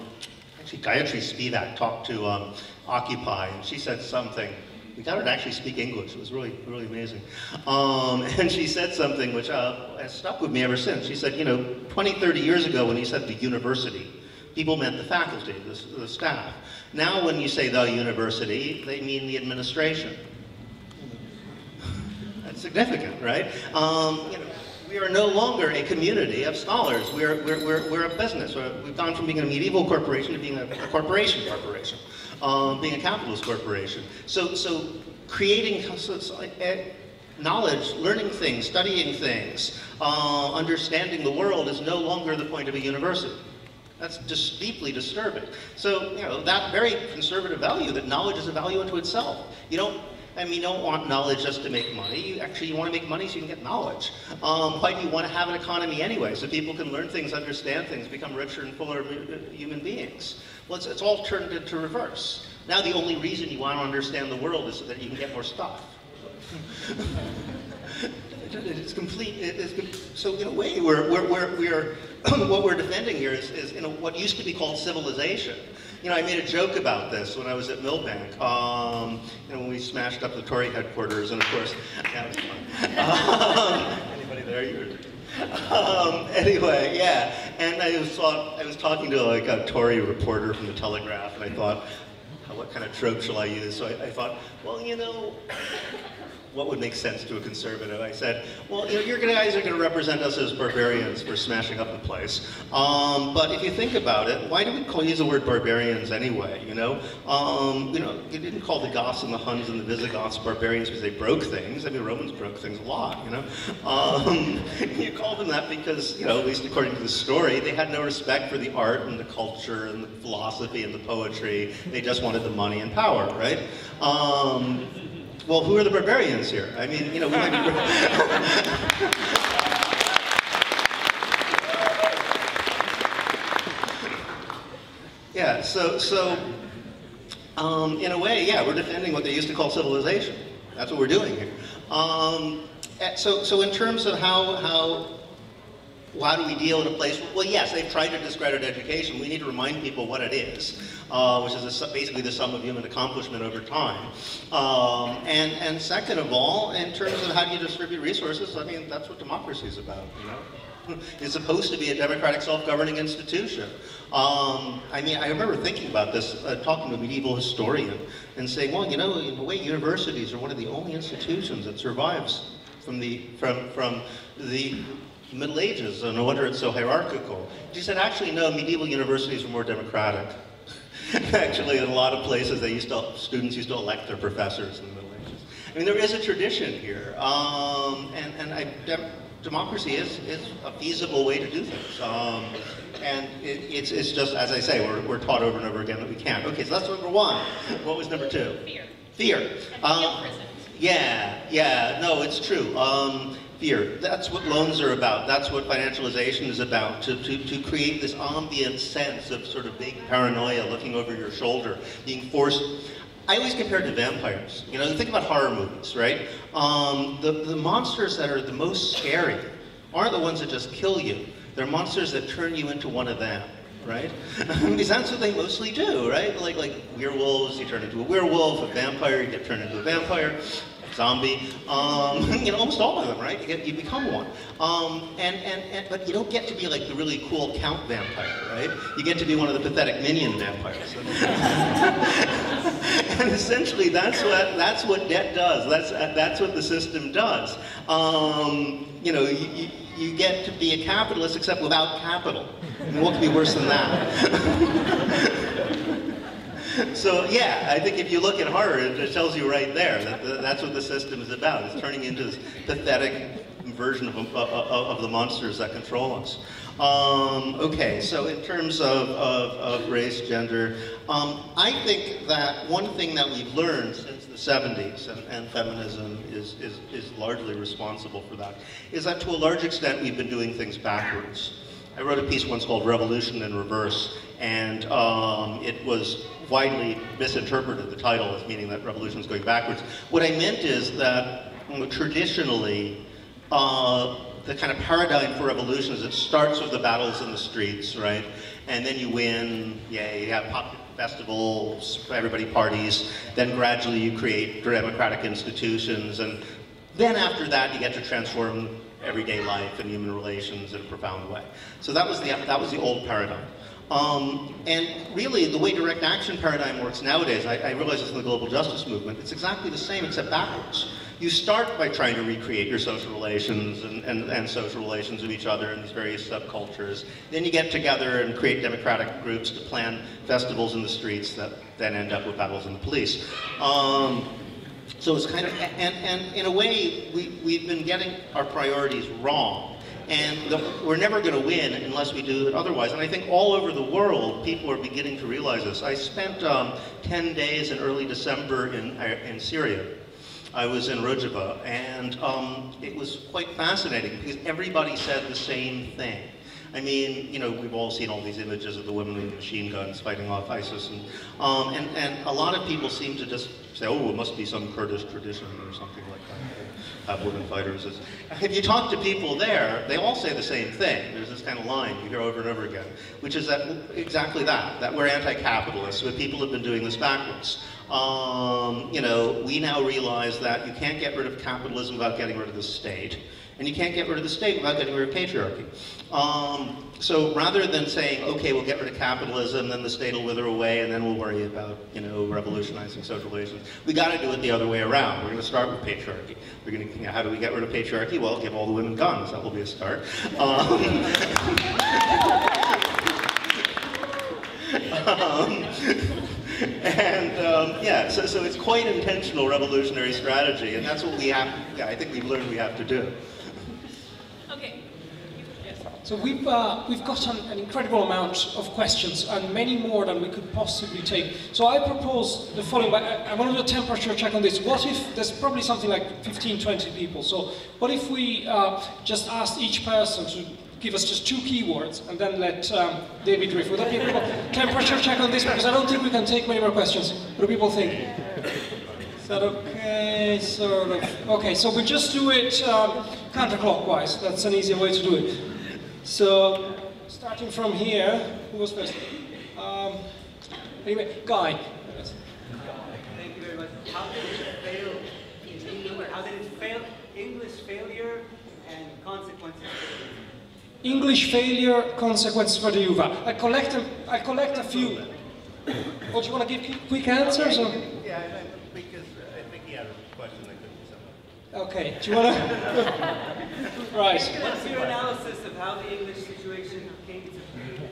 actually Gayatri Spivak talked to um, Occupy and she said something, we got her to actually speak English, it was really, really amazing. Um, and she said something which uh, has stuck with me ever since. She said, you know, 20, 30 years ago when you said the university, people meant the faculty, the, the staff. Now when you say the university, they mean the administration. That's significant, right? Um, you know, we are no longer a community of scholars. We're, we're, we're, we're a business. We've gone from being a medieval corporation to being a, a corporation corporation, um, being a capitalist corporation. So, so creating eh, knowledge, learning things, studying things, uh, understanding the world is no longer the point of a university. That's just deeply disturbing. So, you know, that very conservative value, that knowledge is a value unto itself. You don't, I mean, you don't want knowledge just to make money. You actually, you want to make money so you can get knowledge. Um, why do you want to have an economy anyway? So people can learn things, understand things, become richer and fuller human beings. Well, it's, it's all turned into reverse. Now the only reason you want to understand the world is so that you can get more stuff. it's complete, it's, so in a way, we're, we're, we're, we're what we're defending here is, is what used to be called civilization. You know, I made a joke about this when I was at Millbank, um, you know, when we smashed up the Tory headquarters, and of course, that was fun. Um, anybody there? You um, anyway, yeah, and I was, I was talking to like a Tory reporter from the Telegraph, and I thought, what kind of trope shall I use? So I, I thought, well, you know, what would make sense to a conservative? I said, well, you know, your guys are going to represent us as barbarians for smashing up the place. Um, but if you think about it, why do we call, use the word barbarians anyway? You know, um, you know, you didn't call the Goths and the Huns and the Visigoths barbarians because they broke things. I mean, Romans broke things a lot. You know, um, you call them that because, you know, at least according to the story, they had no respect for the art and the culture and the philosophy and the poetry. They just wanted the money and power, right? Well, who are the barbarians here? I mean, you know, we might be... yeah, so, so um, in a way, yeah, we're defending what they used to call civilization. That's what we're doing here. Um, eh, so, so in terms of how, how how do we deal in a place, well yes, they've tried to discredit education. We need to remind people what it is, uh, which is a, basically the sum of human accomplishment over time. Um, and, and second of all, in terms of how do you distribute resources, I mean, that's what democracy is about, you know? It's supposed to be a democratic self-governing institution. Um, I mean, I remember thinking about this, uh, talking to a medieval historian, and saying, well, you know, in a way, universities are one of the only institutions that survives from the, from, from the Middle Ages, and no wonder it's so hierarchical. She said, actually, no, medieval universities were more democratic. actually, in a lot of places, they used to, students used to elect their professors in the Middle Ages. I mean, there is a tradition here, um, and, and I, de democracy is, is a feasible way to do things. Um, and it, it's, it's just, as I say, we're, we're taught over and over again that we can't. Okay, so that's number one. What was number two? Fear. Fear. Um, yeah, yeah, no, it's true. Um, fear. That's what loans are about. That's what financialization is about, to, to, to create this ambient sense of sort of big paranoia looking over your shoulder, being forced. I always compare it to vampires. You know, think about horror movies, right? Um, the, the monsters that are the most scary aren't the ones that just kill you. They're monsters that turn you into one of them, right? because that's what they mostly do, right? Like like werewolves, you turn into a werewolf. A vampire, you get turned into a vampire zombie, um, you know, almost all of them, right? You, get, you become one. Um, and, and, and, but you don't get to be like the really cool count vampire, right? You get to be one of the pathetic minion vampires. and essentially that's what, that's what debt does. That's, that's what the system does. Um, you know, you, you, you get to be a capitalist except without capital. And what could be worse than that? so yeah, I think if you look at horror, it tells you right there that that's what the system is about. It's turning into this pathetic version of, of, of the monsters that control us. Um, okay, so in terms of, of, of race, gender, um, I think that one thing that we've learned since the 70s, and, and feminism is, is, is largely responsible for that, is that to a large extent we've been doing things backwards. I wrote a piece once called Revolution in Reverse, and um, it was widely misinterpreted, the title, as meaning that revolution is going backwards. What I meant is that traditionally, uh, the kind of paradigm for revolution is it starts with the battles in the streets, right? And then you win, yeah, you have pop festivals, everybody parties, then gradually you create democratic institutions, and then after that you get to transform everyday life and human relations in a profound way. So that was the, that was the old paradigm. Um, and really, the way direct action paradigm works nowadays, I, I realize this in the global justice movement, it's exactly the same except backwards. You start by trying to recreate your social relations and, and, and social relations with each other in these various subcultures. Then you get together and create democratic groups to plan festivals in the streets that then end up with battles in the police. Um, so it's kind of, and, and in a way, we, we've been getting our priorities wrong. And the, we're never going to win unless we do it otherwise. And I think all over the world, people are beginning to realize this. I spent um, 10 days in early December in, uh, in Syria. I was in Rojava, and um, it was quite fascinating because everybody said the same thing. I mean, you know, we've all seen all these images of the women with machine guns fighting off ISIS, and, um, and, and a lot of people seem to just say, oh, it must be some Kurdish tradition or something like that, have women fighters. If you talk to people there, they all say the same thing. There's this kind of line you hear over and over again, which is that exactly that, that we're anti-capitalist, but people have been doing this backwards. Um, you know, we now realize that you can't get rid of capitalism without getting rid of the state. And you can't get rid of the state without getting rid of patriarchy. Um, so rather than saying, okay, we'll get rid of capitalism, then the state will wither away, and then we'll worry about, you know, revolutionizing social relations, we got to do it the other way around. We're going to start with patriarchy. We're going to, you know, how do we get rid of patriarchy? Well, give all the women guns. That will be a start. Um, um, and um, yeah, so, so it's quite intentional revolutionary strategy, and that's what we have, yeah, I think we've learned we have to do. So we've, uh, we've got an, an, incredible amount of questions and many more than we could possibly take. So I propose the following, I, I want to do a temperature check on this. What if, there's probably something like 15, 20 people. So what if we uh, just asked each person to give us just two keywords and then let um, David riff. Would that be a temperature check on this? Because I don't think we can take many more questions. What do people think? Is that okay? Sort of. Okay, so we just do it um, counterclockwise. That's an easier way to do it. So, starting from here, who was first? Um, anyway, Guy. Thank you very much. How did it fail in England? How did it fail? English failure and consequences. English failure, consequences for the UVA. I collect a, I collect a few. Do you want to give quick answers? Yeah, because I think he had a question that could be Okay, do you want to? right. What's your analysis of how the English situation came to be?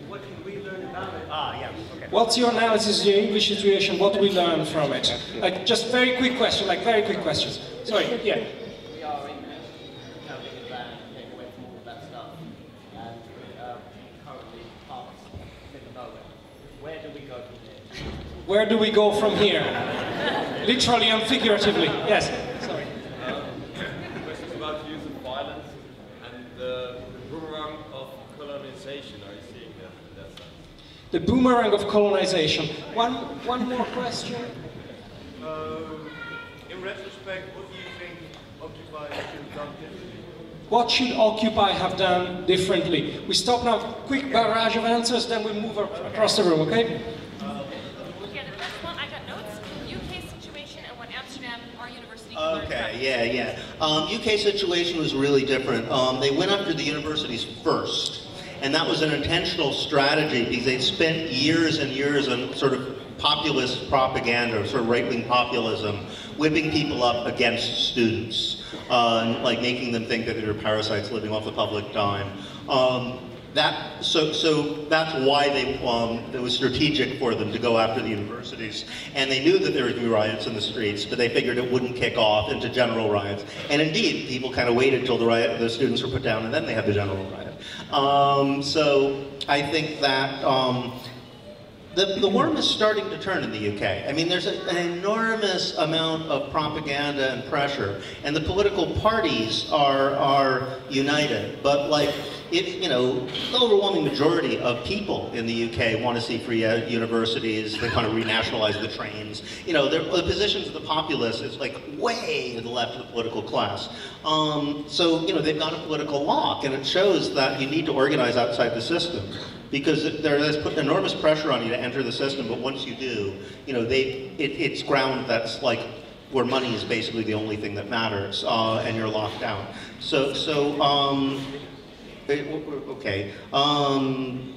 What can we learn about it? Ah, yeah. Okay. What's your analysis of the English situation? What do we learn from it? Like, just very quick question, like very quick questions. Sorry, yeah. We are in having a ban and getting away from all of that stuff. And um, currently parts in the nowhere. Where do we go from here? Where do we go from here? Literally and figuratively. Yes. Sorry. The boomerang of colonization. One, one more question. Uh, in retrospect, what do you think Occupy should have done differently? What should Occupy have done differently? We stop now, quick barrage of answers, then we move across the room, okay? Yeah, the first one, I got notes. UK situation and what Amsterdam, our university. Okay, yeah, yeah. Um, UK situation was really different. Um, they went after the universities first, and that was an intentional strategy because they'd spent years and years on sort of populist propaganda, sort of right-wing populism, whipping people up against students, uh, like making them think that they were parasites living off the public dime. Um, that, so, so that's why they, um, it was strategic for them to go after the universities. And they knew that there would be riots in the streets, but they figured it wouldn't kick off into general riots. And indeed, people kind of waited till the riot, the students were put down, and then they had the general riot. Um, so I think that um, the, the worm is starting to turn in the UK. I mean, there's a, an enormous amount of propaganda and pressure, and the political parties are, are united. But like, if, you know, the overwhelming majority of people in the UK want to see free uh, universities, they kind of renationalize the trains. You know, the positions of the populace is like way to the left of the political class. Um, so, you know, they've got a political lock, and it shows that you need to organize outside the system because there there is put enormous pressure on you to enter the system, but once you do, you know, they, it, it's ground that's like where money is basically the only thing that matters, uh, and you're locked down. So, so, um, okay, um,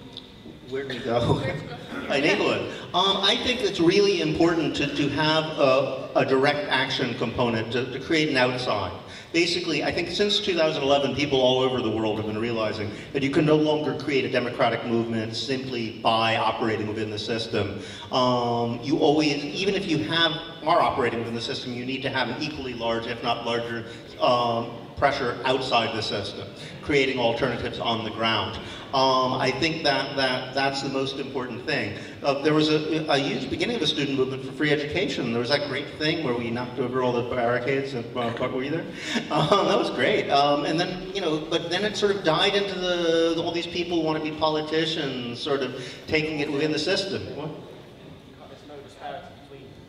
where do we go? In England. Um, I think it's really important to, to have a, a direct action component, to, to create an outside. Basically, I think since 2011, people all over the world have been realizing that you can no longer create a democratic movement simply by operating within the system. Um, you always, even if you have are operating within the system, you need to have an equally large, if not larger, um, pressure outside the system, creating alternatives on the ground. Um, I think that, that that's the most important thing. Uh, there was a, a huge beginning of the student movement for free education. There was that great thing where we knocked over all the barricades. And, uh, were you there? Um, that was great. Um, and then, you know, but then it sort of died into the, all these people who want to be politicians, sort of taking it within the system. What?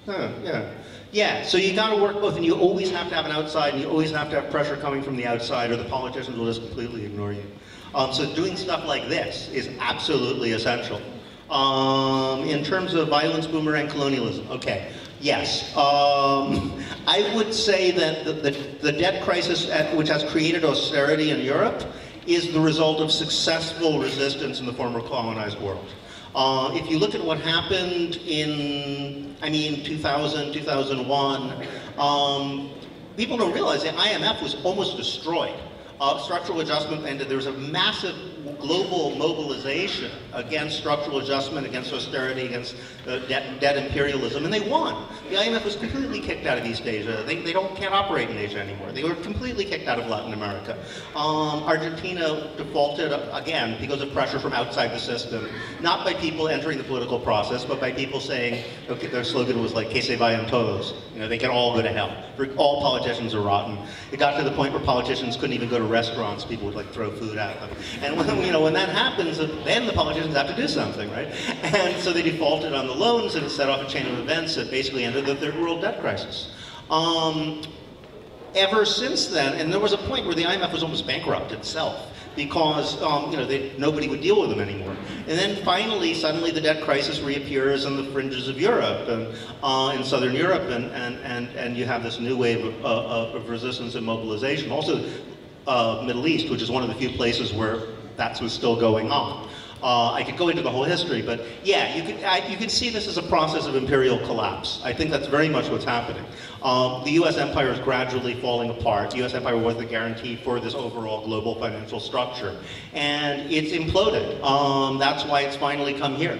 Huh, yeah. Yeah, so you gotta work both, and you always have to have an outside, and you always have to have pressure coming from the outside, or the politicians will just completely ignore you. Um, so doing stuff like this is absolutely essential. Um, in terms of violence, boomerang colonialism, okay, yes. Um, I would say that the, the, the debt crisis, at, which has created austerity in Europe, is the result of successful resistance in the former colonized world. Uh, if you look at what happened in, I mean, 2000, 2001, um, people don't realize the IMF was almost destroyed. Uh, structural adjustment ended. There was a massive global mobilization against structural adjustment, against austerity, against uh, debt, debt, imperialism, and they won. The IMF was completely kicked out of East Asia. They, they don't can't operate in Asia anymore. They were completely kicked out of Latin America. Um, Argentina defaulted uh, again because of pressure from outside the system, not by people entering the political process, but by people saying, okay, their slogan was like, que se vayan todos. You know, they can all go to hell. All politicians are rotten. It got to the point where politicians couldn't even go to restaurants. People would like throw food at them. And when, you know, when that happens, then the politicians have to do something, right? And so they defaulted on the loans and it set off a chain of events that basically ended the third world debt crisis. Um, ever since then, and there was a point where the IMF was almost bankrupt itself because um, you know they, nobody would deal with them anymore. And then finally, suddenly the debt crisis reappears on the fringes of Europe and uh, in southern Europe, and, and, and, and you have this new wave of, uh, of resistance and mobilization. Also, uh, Middle East, which is one of the few places where that's what's still going on. Uh, I could go into the whole history, but yeah, you could, I, you see this as a process of imperial collapse. I think that's very much what's happening. Um, the US empire is gradually falling apart. The US empire was the guarantee for this overall global financial structure. And it's imploded. Um, that's why it's finally come here.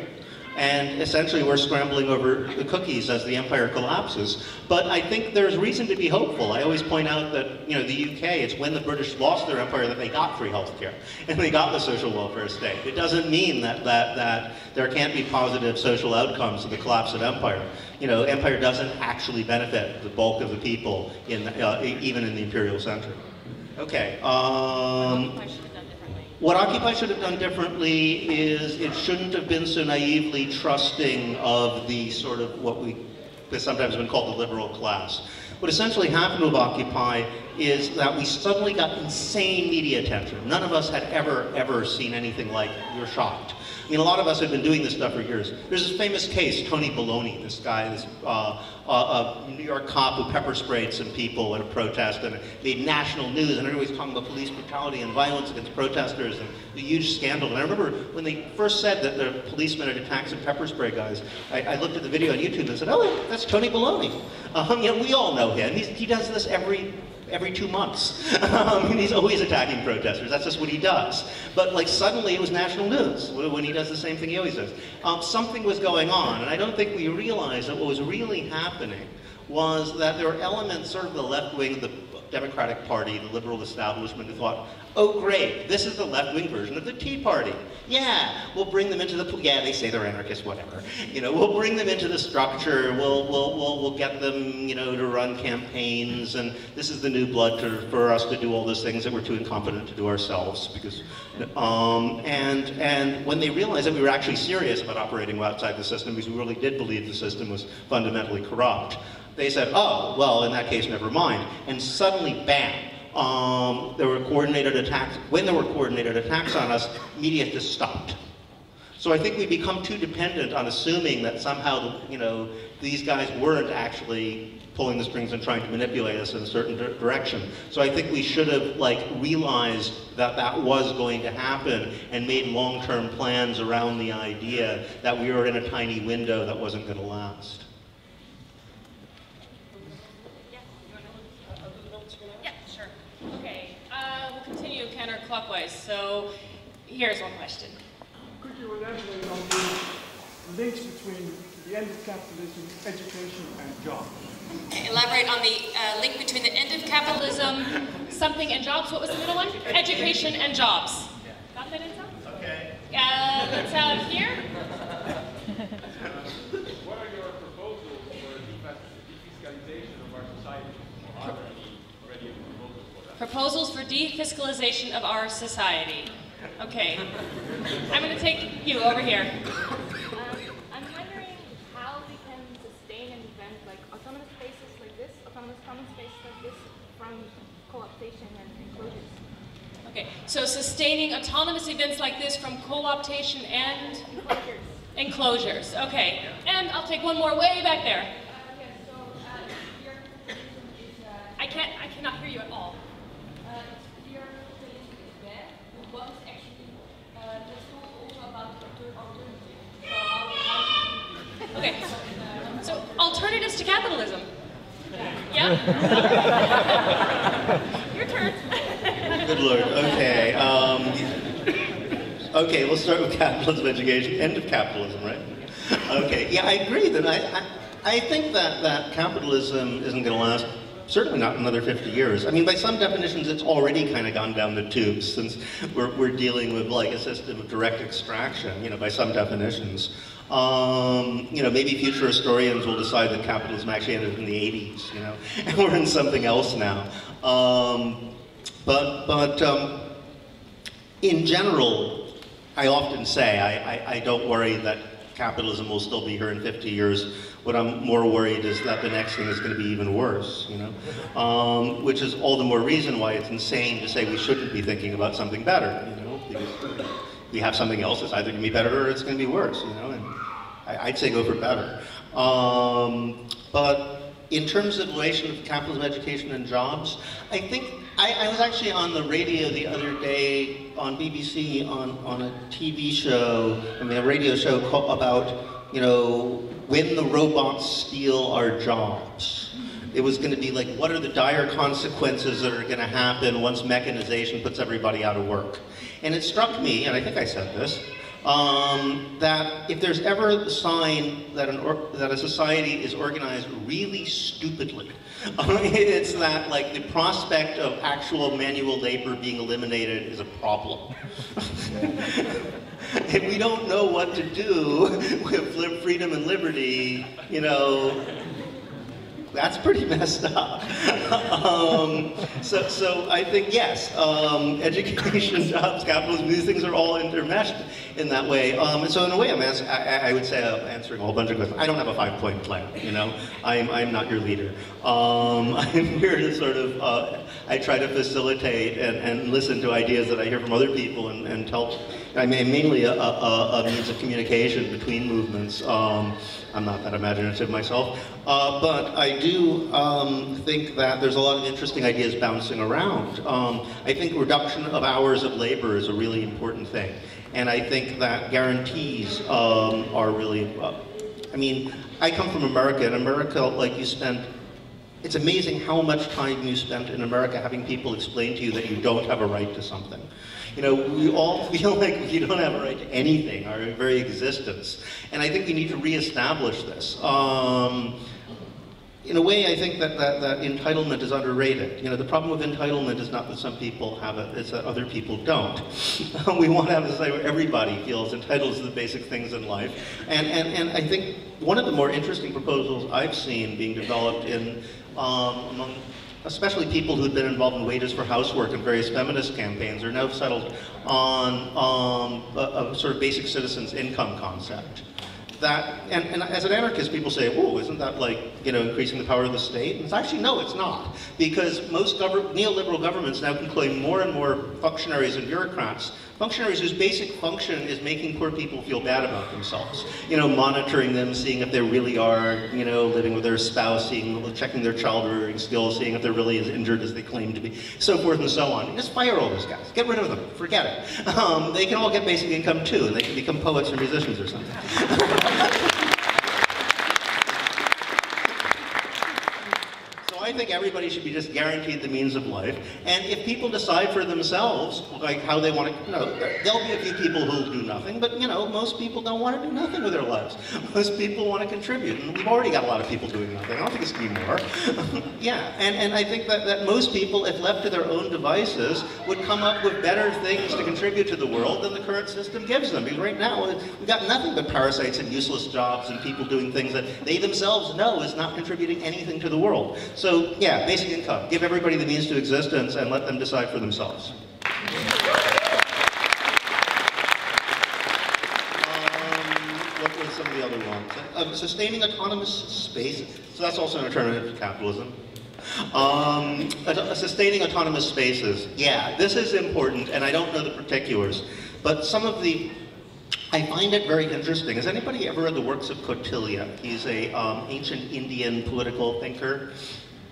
And essentially we're scrambling over the cookies as the empire collapses. But I think there's reason to be hopeful. I always point out that, you know, the UK, it's when the British lost their empire that they got free healthcare. And they got the social welfare state. It doesn't mean that, that, that there can't be positive social outcomes of the collapse of empire. You know, empire doesn't actually benefit the bulk of the people, in, uh, even in the imperial center. Okay. Um, what Occupy should have done differently is it shouldn't have been so naively trusting of the sort of what we has sometimes been called the liberal class. What essentially happened with Occupy is that we suddenly got insane media attention. None of us had ever, ever seen anything like were shocked. I mean, a lot of us have been doing this stuff for years. There's this famous case, Tony Baloney, this guy, this uh, uh, New York cop who pepper sprayed some people at a protest and made national news and everybody's talking about police brutality and violence against protesters and a huge scandal. And I remember when they first said that the policemen had attacked some pepper spray guys, I, I looked at the video on YouTube and said, oh, that's Tony Baloney. Um, you know, we all know him. He's, he does this every every two months. And he's always attacking protesters. That's just what he does. But like suddenly it was national news when he does the same thing he always does. Um, something was going on, and I don't think we realized that what was really happening was that there were elements, sort of the left wing the Democratic Party, the liberal establishment, who thought, oh great, this is the left-wing version of the Tea Party. Yeah, we'll bring them into the, yeah, they say they're anarchists, whatever. You know, we'll bring them into the structure, we'll, we'll, we'll, we'll get them, you know, to run campaigns, and this is the new blood to, for us to do all those things that we're too incompetent to do ourselves, because, um, and, and when they realized that we were actually serious about operating outside the system, because we really did believe the system was fundamentally corrupt, they said, oh, well, in that case, never mind. And suddenly, bam, um, there were coordinated attacks. When there were coordinated attacks on us, media just stopped. So I think we become too dependent on assuming that somehow, you know, these guys weren't actually pulling the strings and trying to manipulate us in a certain di direction. So I think we should have like realized that that was going to happen and made long-term plans around the idea that we were in a tiny window that wasn't going to last. So here's one question. Could you elaborate on the links between the end of capitalism, education, and jobs? Elaborate on the uh, link between the end of capitalism, something, and jobs. What was the middle one? Education and jobs. Got that, Intel? Okay. Uh, let's have here. what are your proposals for defiscalization of our society? Are there any already proposals for that? Proposals for defiscalization of our society. Okay. I'm going to take you over here. Um, I'm wondering how we can sustain an event like autonomous spaces like this, autonomous common spaces like this, from co-optation and enclosures. Okay, so sustaining autonomous events like this from co-optation and enclosures. enclosures. Okay, and I'll take one more way back there. Okay, so your question is, I can't, I cannot hear you at all. Okay, so alternatives to capitalism. Yeah? Your turn. Good lord, okay. Um, okay, we'll start with capitalism education. End of capitalism, right? Okay, yeah, I agree that I, I, I think that, that capitalism isn't going to last certainly not another 50 years. I mean, by some definitions, it's already kind of gone down the tubes since we're, we're dealing with like a system of direct extraction, you know, by some definitions. Um, you know, maybe future historians will decide that capitalism actually ended in the 80s, you know, and we're in something else now. Um, but, but um, in general, I often say I, I, I don't worry that capitalism will still be here in 50 years. What I'm more worried is that the next thing is going to be even worse, you know? Um, which is all the more reason why it's insane to say we shouldn't be thinking about something better, you know? Because we have something else that's either going to be better or it's going to be worse, you know? And I, would say go for better. Um, but in terms of relation of capitalism, education, and jobs, I think I, I, was actually on the radio the other day on BBC on, on a TV show, I mean a radio show about, you know, when the robots steal our jobs. It was going to be like, what are the dire consequences that are going to happen once mechanization puts everybody out of work? And it struck me, and I think I said this, um, that if there's ever a sign that, an that a society is organized really stupidly, it's that like the prospect of actual manual labor being eliminated is a problem. if we don't know what to do with freedom and liberty, you know, that's pretty messed up. um, so, so I think yes, um, education, jobs, capitalism, these things are all intermeshed in that way. Um, and so in a way, I'm ans- I, I would say I'm answering a whole bunch of questions. I don't have a five-point plan. You know, I'm I'm not your leader. Um, I'm here to sort of uh, I try to facilitate and, and listen to ideas that I hear from other people and, and tell. I mean, mainly a, a, a means of communication between movements. Um, I'm not that imaginative myself, uh, but I do um, think that there's a lot of interesting ideas bouncing around. Um, I think reduction of hours of labor is a really important thing, and I think that guarantees um, are really. Uh, I mean, I come from America, and America, like you spend it's amazing how much time you spent in America having people explain to you that you don't have a right to something. You know, we all feel like we don't have a right to anything, our very existence. And I think we need to reestablish this. Um, in a way, I think that, that, that entitlement is underrated. You know, the problem with entitlement is not that some people have it, it's that other people don't. we want to have a society where everybody feels entitled to the basic things in life. And, and, and I think one of the more interesting proposals I've seen being developed in, um, among especially people who've been involved in wages for housework and various feminist campaigns are now settled on um, a, a sort of basic citizens income concept that, and, and, as an anarchist, people say, "Oh, isn't that like you know increasing the power of the state?" And it's actually no, it's not, because most neoliberal governments now can claim more and more functionaries and bureaucrats, functionaries whose basic function is making poor people feel bad about themselves. You know, monitoring them, seeing if they really are, you know, living with their spouse, seeing, checking their child rearing skills, seeing if they're really as injured as they claim to be, so forth and so on. Just fire all those guys. Get rid of them. Forget it. Um, they can all get basic income too, and they can become poets or musicians or something. I think everybody should be just guaranteed the means of life. And if people decide for themselves, like how they want to, you know, there'll be a few people who'll do nothing, but you know, most people don't want to do nothing with their lives. Most people want to contribute, and we've already got a lot of people doing nothing. I don't think it's going to be more. yeah, and, and I think that, that most people, if left to their own devices, would come up with better things to contribute to the world than the current system gives them. Because right now, we've got nothing but parasites and useless jobs and people doing things that they themselves know is not contributing anything to the world. So yeah, basic income. Give everybody the means to existence and let them decide for themselves. Um, what were some of the other ones? Uh, sustaining autonomous space. So that's also an alternative to capitalism. Um, sustaining autonomous spaces. Yeah, this is important, and I don't know the particulars, but some of the I find it very interesting. Has anybody ever read the works of Kautilya? He's a um, ancient Indian political thinker.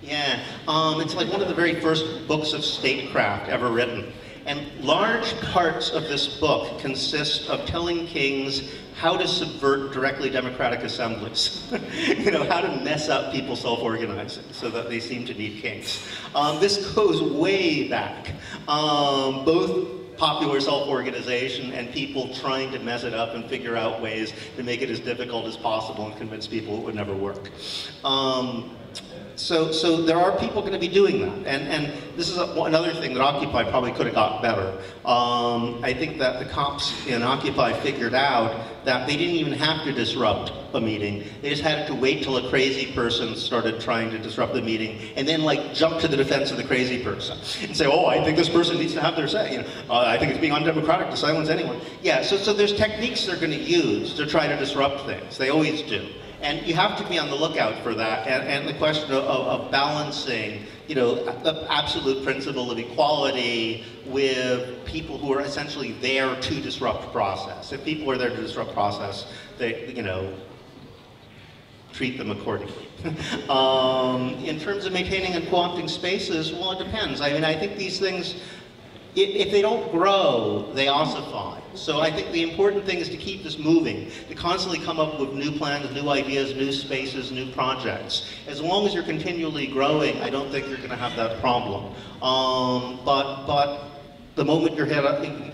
Yeah, um, it's like one of the very first books of statecraft ever written. And large parts of this book consist of telling kings how to subvert directly democratic assemblies. you know, how to mess up people self-organizing so that they seem to need kings. Um, this goes way back, um, both popular self-organization and people trying to mess it up and figure out ways to make it as difficult as possible and convince people it would never work. Um, so, so there are people going to be doing that, and and this is a, another thing that Occupy probably could have got better. Um, I think that the cops in Occupy figured out that they didn't even have to disrupt a meeting; they just had to wait till a crazy person started trying to disrupt the meeting, and then like jump to the defense of the crazy person and say, "Oh, I think this person needs to have their say." You know, uh, I think it's being undemocratic to silence anyone. Yeah, so so there's techniques they're going to use to try to disrupt things. They always do. And you have to be on the lookout for that. And, and the question of, of, balancing, you know, the absolute principle of equality with people who are essentially there to disrupt process. If people are there to disrupt process, they, you know, treat them accordingly. um, in terms of maintaining and co-opting spaces, well, it depends. I mean, I think these things, if they don't grow, they ossify. So I think the important thing is to keep this moving, to constantly come up with new plans, new ideas, new spaces, new projects. As long as you're continually growing, I don't think you're going to have that problem. Um, but, but the moment you're head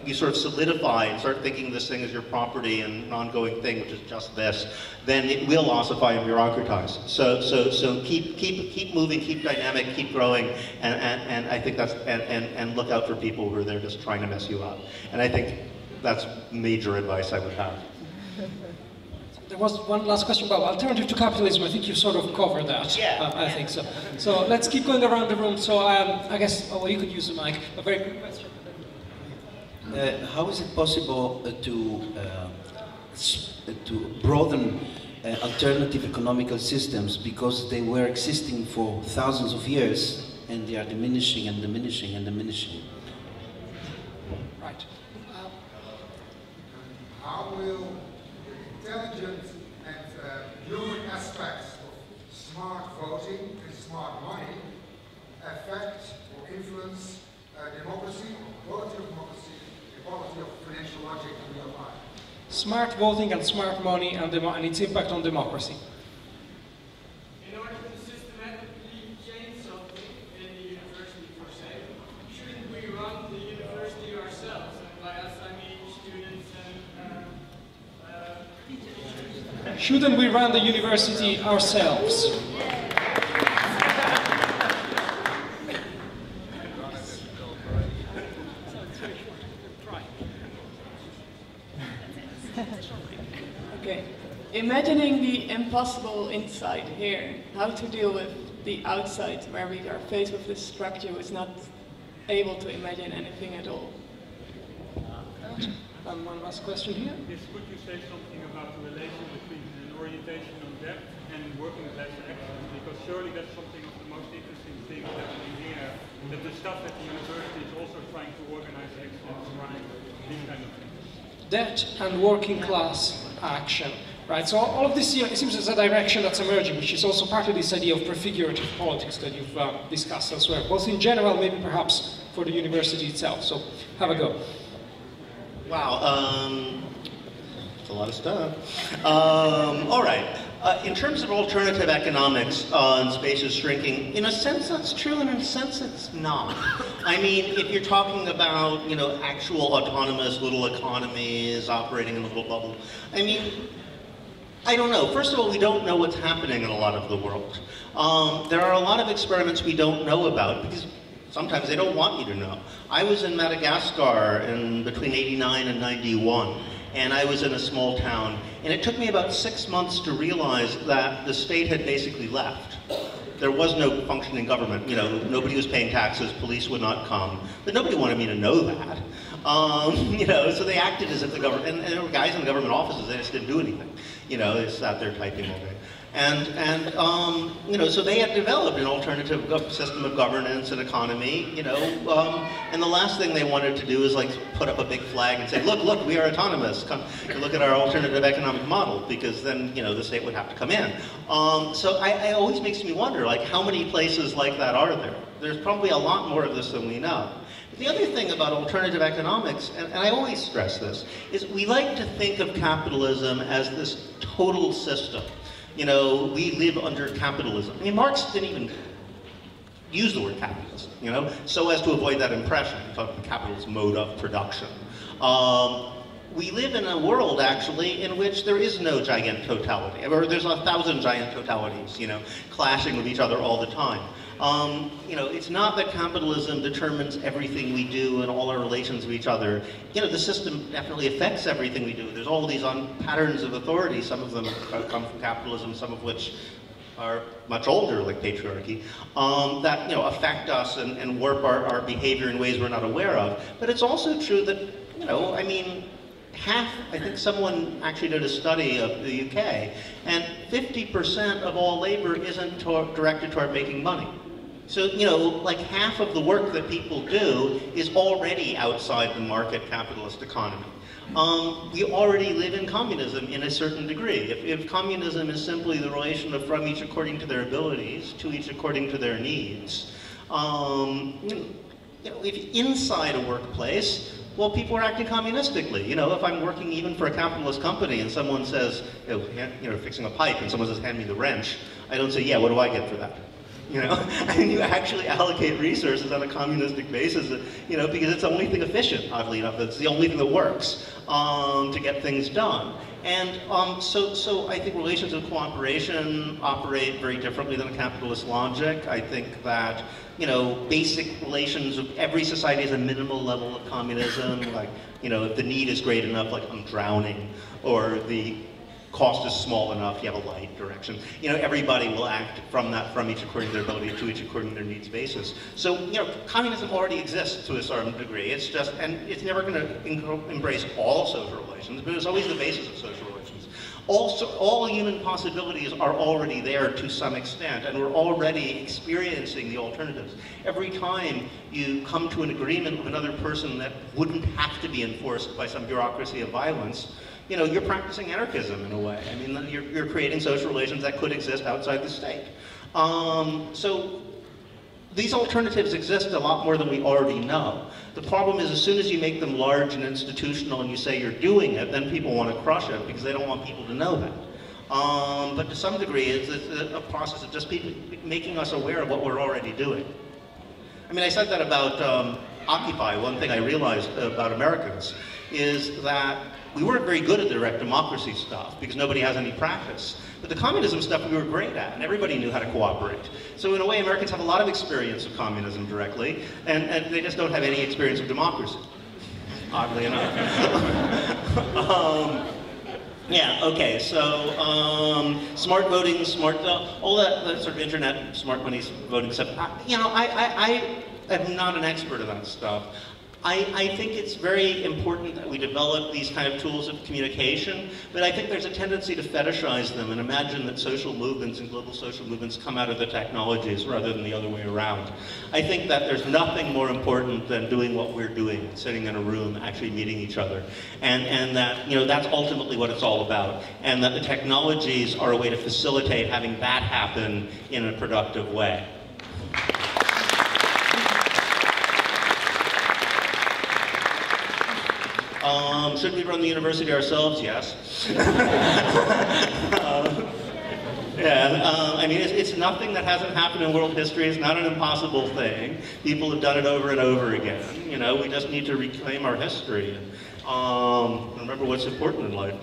you sort of solidify and start thinking this thing is your property and an ongoing thing, which is just this, then it will ossify and bureaucratize. So, so, so keep, keep, keep moving, keep dynamic, keep growing, and, and, and I think that's, and, and, and look out for people who are there just trying to mess you up. And I think that's major advice I would have. there was one last question about alternative to capitalism. I think you sort of covered that. Yeah. Uh, I think so. So let's keep going around the room. So um, I guess, oh, well, you could use the mic. A very quick question. Uh, how is it possible uh, to uh, uh, to broaden alternative economical systems because they were existing for thousands of years and they are diminishing and diminishing and diminishing? Right. How will intelligent and human aspects of smart voting and smart money affect or influence uh, democracy, quality of democracy, quality of financial logic in real life? Smart voting and smart money and, its impact on democracy. In order to systematically change something in the university per se, shouldn't we run the university ourselves? And by us I mean students and uh, uh, teachers. Shouldn't we run the university ourselves? Okay. Imagining the impossible inside here, how to deal with the outside where we are faced with this structure is not able to imagine anything at all. Um, one last question here. Yes, could you say something about the relation between an orientation on debt and working class action? Because surely that's something of the most interesting things happening here, that the stuff at the university is also trying to organize actions around these kind of things. Debt and working class action. Right, so all of this here, it seems as a direction that's emerging, which is also part of this idea of prefigurative politics that you've uh, discussed elsewhere, both in general, maybe perhaps for the university itself. So have a go. Wow, um, that's a lot of stuff. Um, all right. Uh, in terms of alternative economics uh, and space is shrinking, in a sense that's true, and in a sense it's not. I mean, if you're talking about, you know, actual autonomous little economies operating in a little bubble, I mean, I don't know. First of all, we don't know what's happening in a lot of the world. Um, there are a lot of experiments we don't know about because sometimes they don't want you to know. I was in Madagascar in between 89 and 91, and I was in a small town, and it took me about six months to realize that the state had basically left. There was no functioning government. You know, nobody was paying taxes, police would not come, but nobody wanted me to know that. Um, you know, so they acted as if the government, and, and there were guys in the government offices, they just didn't do anything. You know, they sat there typing all day. And, and um, you know, so they had developed an alternative system of governance and economy, you know, um, and the last thing they wanted to do is like put up a big flag and say, look, look, we are autonomous, come look at our alternative economic model, because then, you know, the state would have to come in. Um, so I, it always makes me wonder, like, how many places like that are there? There's probably a lot more of this than we know. The other thing about alternative economics, and, and I always stress this, is we like to think of capitalism as this total system. You know, we live under capitalism. I mean, Marx didn't even use the word capitalist, you know, so as to avoid that impression. He talked about capitalist mode of production. Um, we live in a world, actually, in which there is no giant totality, or there's a thousand giant totalities, you know, clashing with each other all the time. Um, you know, it's not that capitalism determines everything we do and all our relations with each other. You know, the system definitely affects everything we do. There's all these on patterns of authority. Some of them come from capitalism, some of which are much older, like patriarchy, um, that you know affect us and, and warp our, our behavior in ways we're not aware of. But it's also true that you know, I mean, half, I think someone actually did a study of the UK, and 50% of all labor isn't to- directed toward making money. So, you know, like half of the work that people do is already outside the market capitalist economy. Um, we already live in communism in a certain degree. If, if communism is simply the relation of from each according to their abilities, to each according to their needs, um, you know, if inside a workplace, well, people are acting communistically. You know, if I'm working even for a capitalist company and someone says, you know, hand- you know, fixing a pipe, and someone says, hand me the wrench, I don't say, yeah, what do I get for that? You know, and you actually allocate resources on a communistic basis, you know, because it's the only thing efficient, oddly enough. It's the only thing that works um, to get things done. And um, so, so I think relations of cooperation operate very differently than a capitalist logic. I think that, you know, basic relations of every society has a minimal level of communism. Like, you know, if the need is great enough, like I'm drowning, or the cost is small enough, you have a light direction. You know, everybody will act from that, from each according to their ability, to each according to their needs basis. So, you know, communism already exists to a certain degree. It's just, and it's never going to embrace all social relations, but it's always the basis of social relations. Also, all human possibilities are already there to some extent, and we're already experiencing the alternatives. Every time you come to an agreement with another person that wouldn't have to be enforced by some bureaucracy of violence, you know, you're practicing anarchism in a way. I mean, you're, you're creating social relations that could exist outside the state. Um, so these alternatives exist a lot more than we already know. The problem is as soon as you make them large and institutional and you say you're doing it, then people want to crush it because they don't want people to know that. Um, but to some degree, it's, it's a process of just people making us aware of what we're already doing. I mean, I said that about um, Occupy. One thing I realized about Americans is that we weren't very good at the direct democracy stuff because nobody has any practice. But the communism stuff we were great at, and everybody knew how to cooperate. So in a way, Americans have a lot of experience of communism directly, and, and they just don't have any experience of democracy, oddly enough. um, yeah, okay, so um, smart voting, smart, uh, all that, that, sort of internet smart money voting stuff. I, you know, I, I, I am not an expert in that stuff. I, I, think it's very important that we develop these kind of tools of communication, but I think there's a tendency to fetishize them and imagine that social movements and global social movements come out of the technologies rather than the other way around. I think that there's nothing more important than doing what we're doing, sitting in a room, actually meeting each other. And, and that, you know, that's ultimately what it's all about. And that the technologies are a way to facilitate having that happen in a productive way. Um, should we run the university ourselves? Yes. uh, yeah, um, I mean, it's, it's, nothing that hasn't happened in world history. It's not an impossible thing. People have done it over and over again. You know, we just need to reclaim our history and um, remember what's important in life.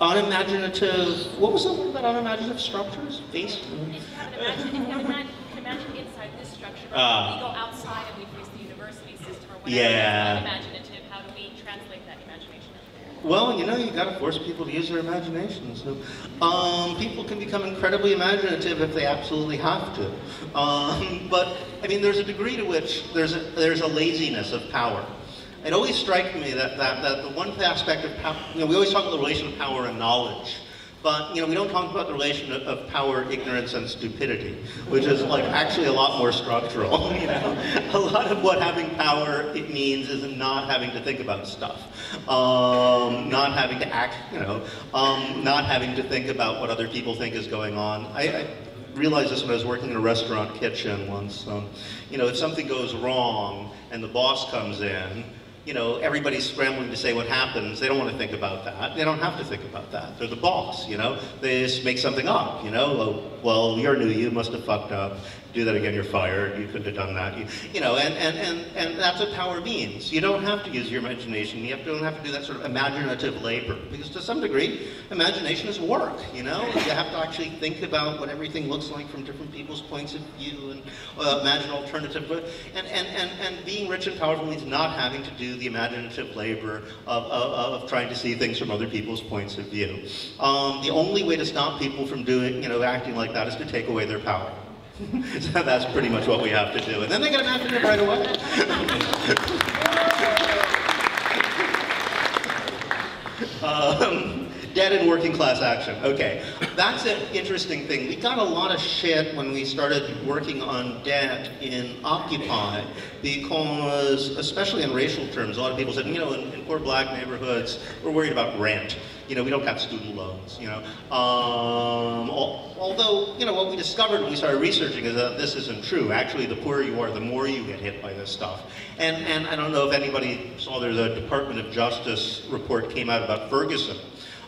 Unimaginative, what was something about unimaginative structures? Face? If you have an imagine, if you have an imagine inside this structure, uh, we go outside and we face the university system or whatever, yeah. Well, you know, you got to force people to use their imagination. So, um, people can become incredibly imaginative if they absolutely have to. Um, but I mean, there's a degree to which there's a, there's a laziness of power. It always strikes me that, that, that the one aspect of power, you know, we always talk about the relation of power and knowledge. But, you know, we don't talk about the relation of, of, power, ignorance, and stupidity, which is like actually a lot more structural, you know? A lot of what having power it means is not having to think about stuff. Um, not having to act, you know, um, not having to think about what other people think is going on. I, I realized this when I was working in a restaurant kitchen once. Um, you know, if something goes wrong and the boss comes in, you know, everybody's scrambling to say what happens. They don't want to think about that. They don't have to think about that. They're the boss, you know. They just make something up, you know. Well, well you're new. You must have fucked up do that again, you're fired, you couldn't have done that. You, you know, and, and, and, and that's what power means. You don't have to use your imagination. You have don't have to do that sort of imaginative labor. Because to some degree, imagination is work, you know? You have to actually think about what everything looks like from different people's points of view and uh, imagine alternative. And, and, and, and being rich and powerful means not having to do the imaginative labor of, of, of trying to see things from other people's points of view. Um, the only way to stop people from doing, you know, acting like that is to take away their power. so that's pretty much what we have to do. And then they get an acronym right away. um, debt and working class action. Okay, that's an interesting thing. We got a lot of shit when we started working on debt in Occupy because, especially in racial terms, a lot of people said, you know, in, in poor black neighborhoods, we're worried about rent you know, we don't have student loans, you know. Um, although, you know, what we discovered when we started researching is that this isn't true. Actually, the poorer you are, the more you get hit by this stuff. And, and I don't know if anybody saw a Department of Justice report came out about Ferguson.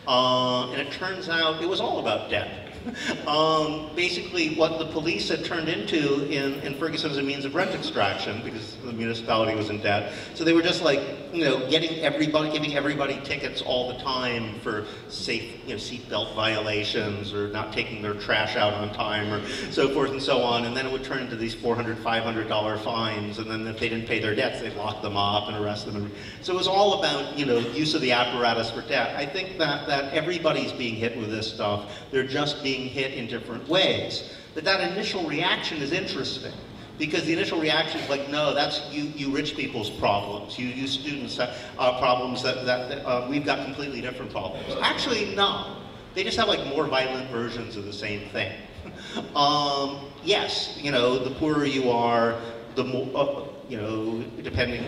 Uh, and it turns out it was all about debt. um, basically, what the police had turned into in, in Ferguson as a means of rent extraction because the municipality was in debt. So they were just like, you know, getting everybody, giving everybody tickets all the time for safe, you know, seatbelt violations or not taking their trash out on time or so forth and so on. And then it would turn into these $400, 500 dollar fines. And then if they didn't pay their debts, they'd lock them up and arrest them. So it was all about, you know, use of the apparatus for debt. I think that, that everybody's being hit with this stuff. They're just being hit in different ways. But that initial reaction is interesting because the initial reaction is like, no, that's you, you rich people's problems. You, you students have uh, problems that, that, that uh, we've got completely different problems. Actually, no. They just have like more violent versions of the same thing. um, yes, you know, the poorer you are, the more, uh, you know, depending,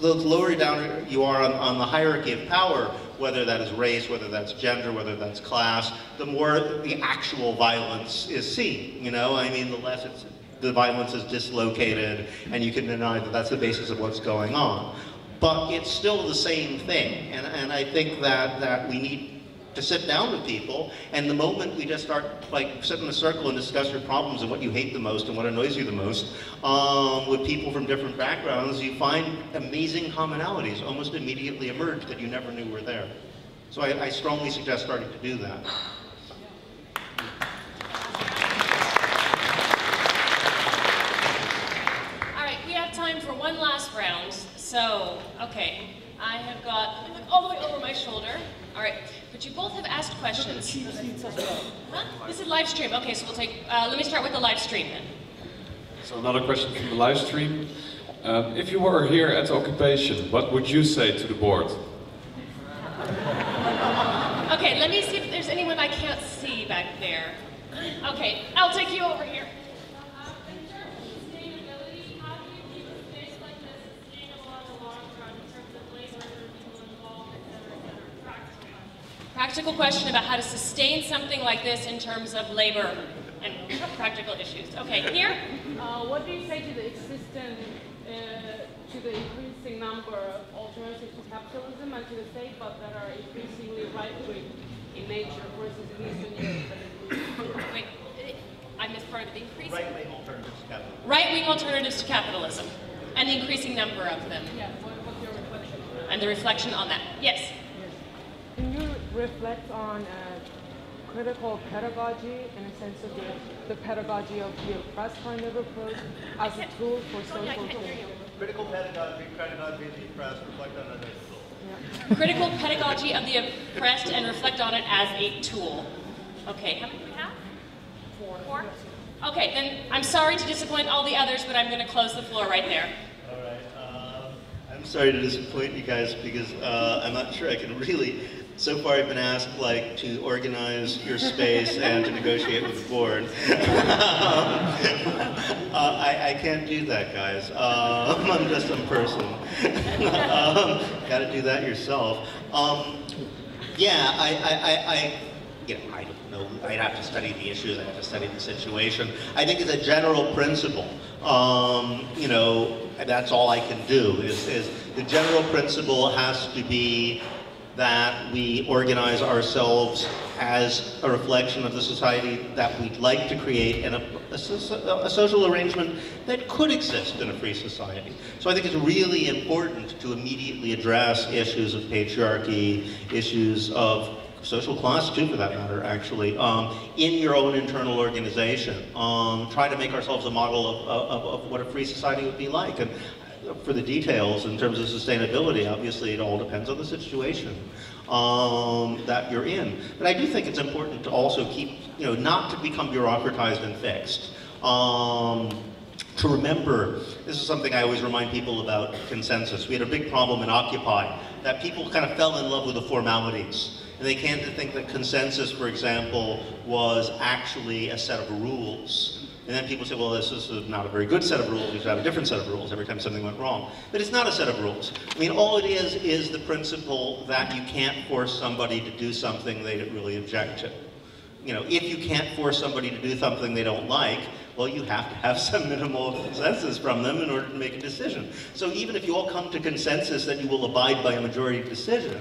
the lower down you are on, on the hierarchy of power, whether that is race, whether that's gender, whether that's class, the more the actual violence is seen. You know, I mean, the less it's the violence is dislocated and you can deny that that's the basis of what's going on. But it's still the same thing. And, and I think that, that we need to sit down with people and the moment we just start like sit in a circle and discuss your problems and what you hate the most and what annoys you the most um, with people from different backgrounds you find amazing commonalities almost immediately emerge that you never knew were there so I, I strongly suggest starting to do that All right, we have time for one last round. So, okay, I have got, look all the way over my shoulder. All right, but you both have asked questions. Huh? This is live stream. Okay, so we'll take, uh, let me start with the live stream then. So another question from the live stream. Um, if you were here at the occupation, what would you say to the board? okay, let me see if there's anyone I can't see back there. Okay, I'll take you over here. Practical question about how to sustain something like this in terms of labor and practical issues. Okay, here? Uh, what do you say to the existing, uh, to the increasing number of alternatives to capitalism and to the state, but that are increasingly right-wing in nature versus in Eastern Europe? Wait, I missed part of it. Increasing? Right-wing alternatives to capitalism. Right-wing alternatives to capitalism. And the increasing number of them. Yeah, what, what's your reflection on that? And the reflection on that. Yes? Can you reflect on uh, critical pedagogy in a sense of the, the pedagogy of the oppressed kind of approach as a tool for social change? Critical pedagogy, pedagogy of the oppressed, reflect on it as a tool. Yeah. Critical pedagogy of the oppressed and reflect on it as a tool. Okay, how many do we have? Four. Four? Okay, then I'm sorry to disappoint all the others, but I'm going to close the floor right there. All right. Uh, I'm sorry to disappoint you guys because uh, I'm not sure I can really so far I've been asked like to organize your space and to negotiate with the board. um, uh, I, I, can't do that, guys. Um, I'm just a person. um, Got to do that yourself. Um, yeah, I, I, I, you know, I don't know. I'd have to study the issues. I'd have to study the situation. I think as a general principle, um, you know, that's all I can do. Is, is the general principle has to be that we organize ourselves as a reflection of the society that we'd like to create and a, a, a, social arrangement that could exist in a free society. So I think it's really important to immediately address issues of patriarchy, issues of social class too for that matter actually, um, in your own internal organization. Um, try to make ourselves a model of, of, of what a free society would be like. And for the details in terms of sustainability, obviously it all depends on the situation um, that you're in. But I do think it's important to also keep, you know, not to become bureaucratized and fixed. Um, to remember, this is something I always remind people about consensus. We had a big problem in Occupy, that people kind of fell in love with the formalities. And they came to think that consensus, for example, was actually a set of rules. And then people say, well, this is not a very good set of rules. You should have a different set of rules every time something went wrong. But it's not a set of rules. I mean, all it is is the principle that you can't force somebody to do something they really object to. You know, if you can't force somebody to do something they don't like, well, you have to have some minimal consensus from them in order to make a decision. So even if you all come to consensus that you will abide by a majority decision,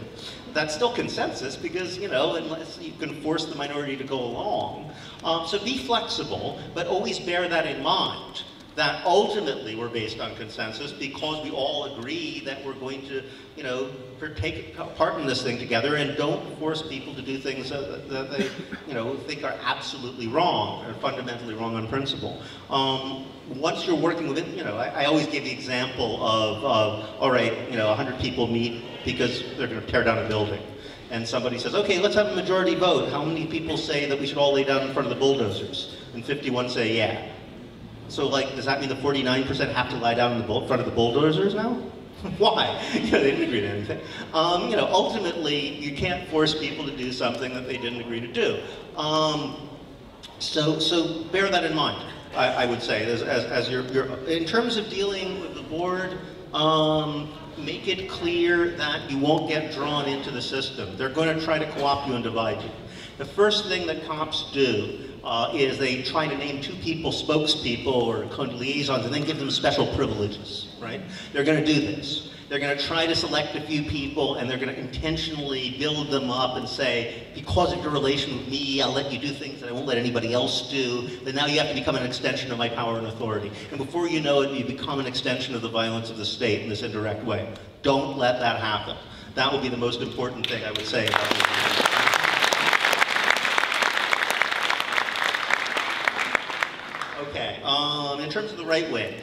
that's still consensus because, you know, unless you can force the minority to go along. Um, so be flexible, but always bear that in mind. that ultimately we're based on consensus because we all agree that we're going to, you know, take part in this thing together and don't force people to do things that, that they, you know, think are absolutely wrong or fundamentally wrong on principle. Um, once you're working with it, you know, I, I always give the example of, of, all right, you know, 100 people meet because they're going to tear down a building. And somebody says, okay, let's have a majority vote. How many people say that we should all lay down in front of the bulldozers? And 51 say, yeah. So like, does that mean the 49% have to lie down in the front of the bulldozers now? Why? you know, they didn't agree to anything. Um, you know, ultimately, you can't force people to do something that they didn't agree to do. Um, so, so bear that in mind, I, I would say, as, as, as you're, you're, in terms of dealing with the board, um, make it clear that you won't get drawn into the system. They're going to try to co-opt you and divide you. The first thing that cops do uh, is they try to name two people spokespeople or liaisons and then give them special privileges, right? They're going to do this. They're going to try to select a few people and they're going to intentionally build them up and say, because of your relation with me, I'll let you do things that I won't let anybody else do. Then now you have to become an extension of my power and authority. And before you know it, you become an extension of the violence of the state in this indirect way. Don't let that happen. That would be the most important thing I would say. Okay, um, in terms of the right wing,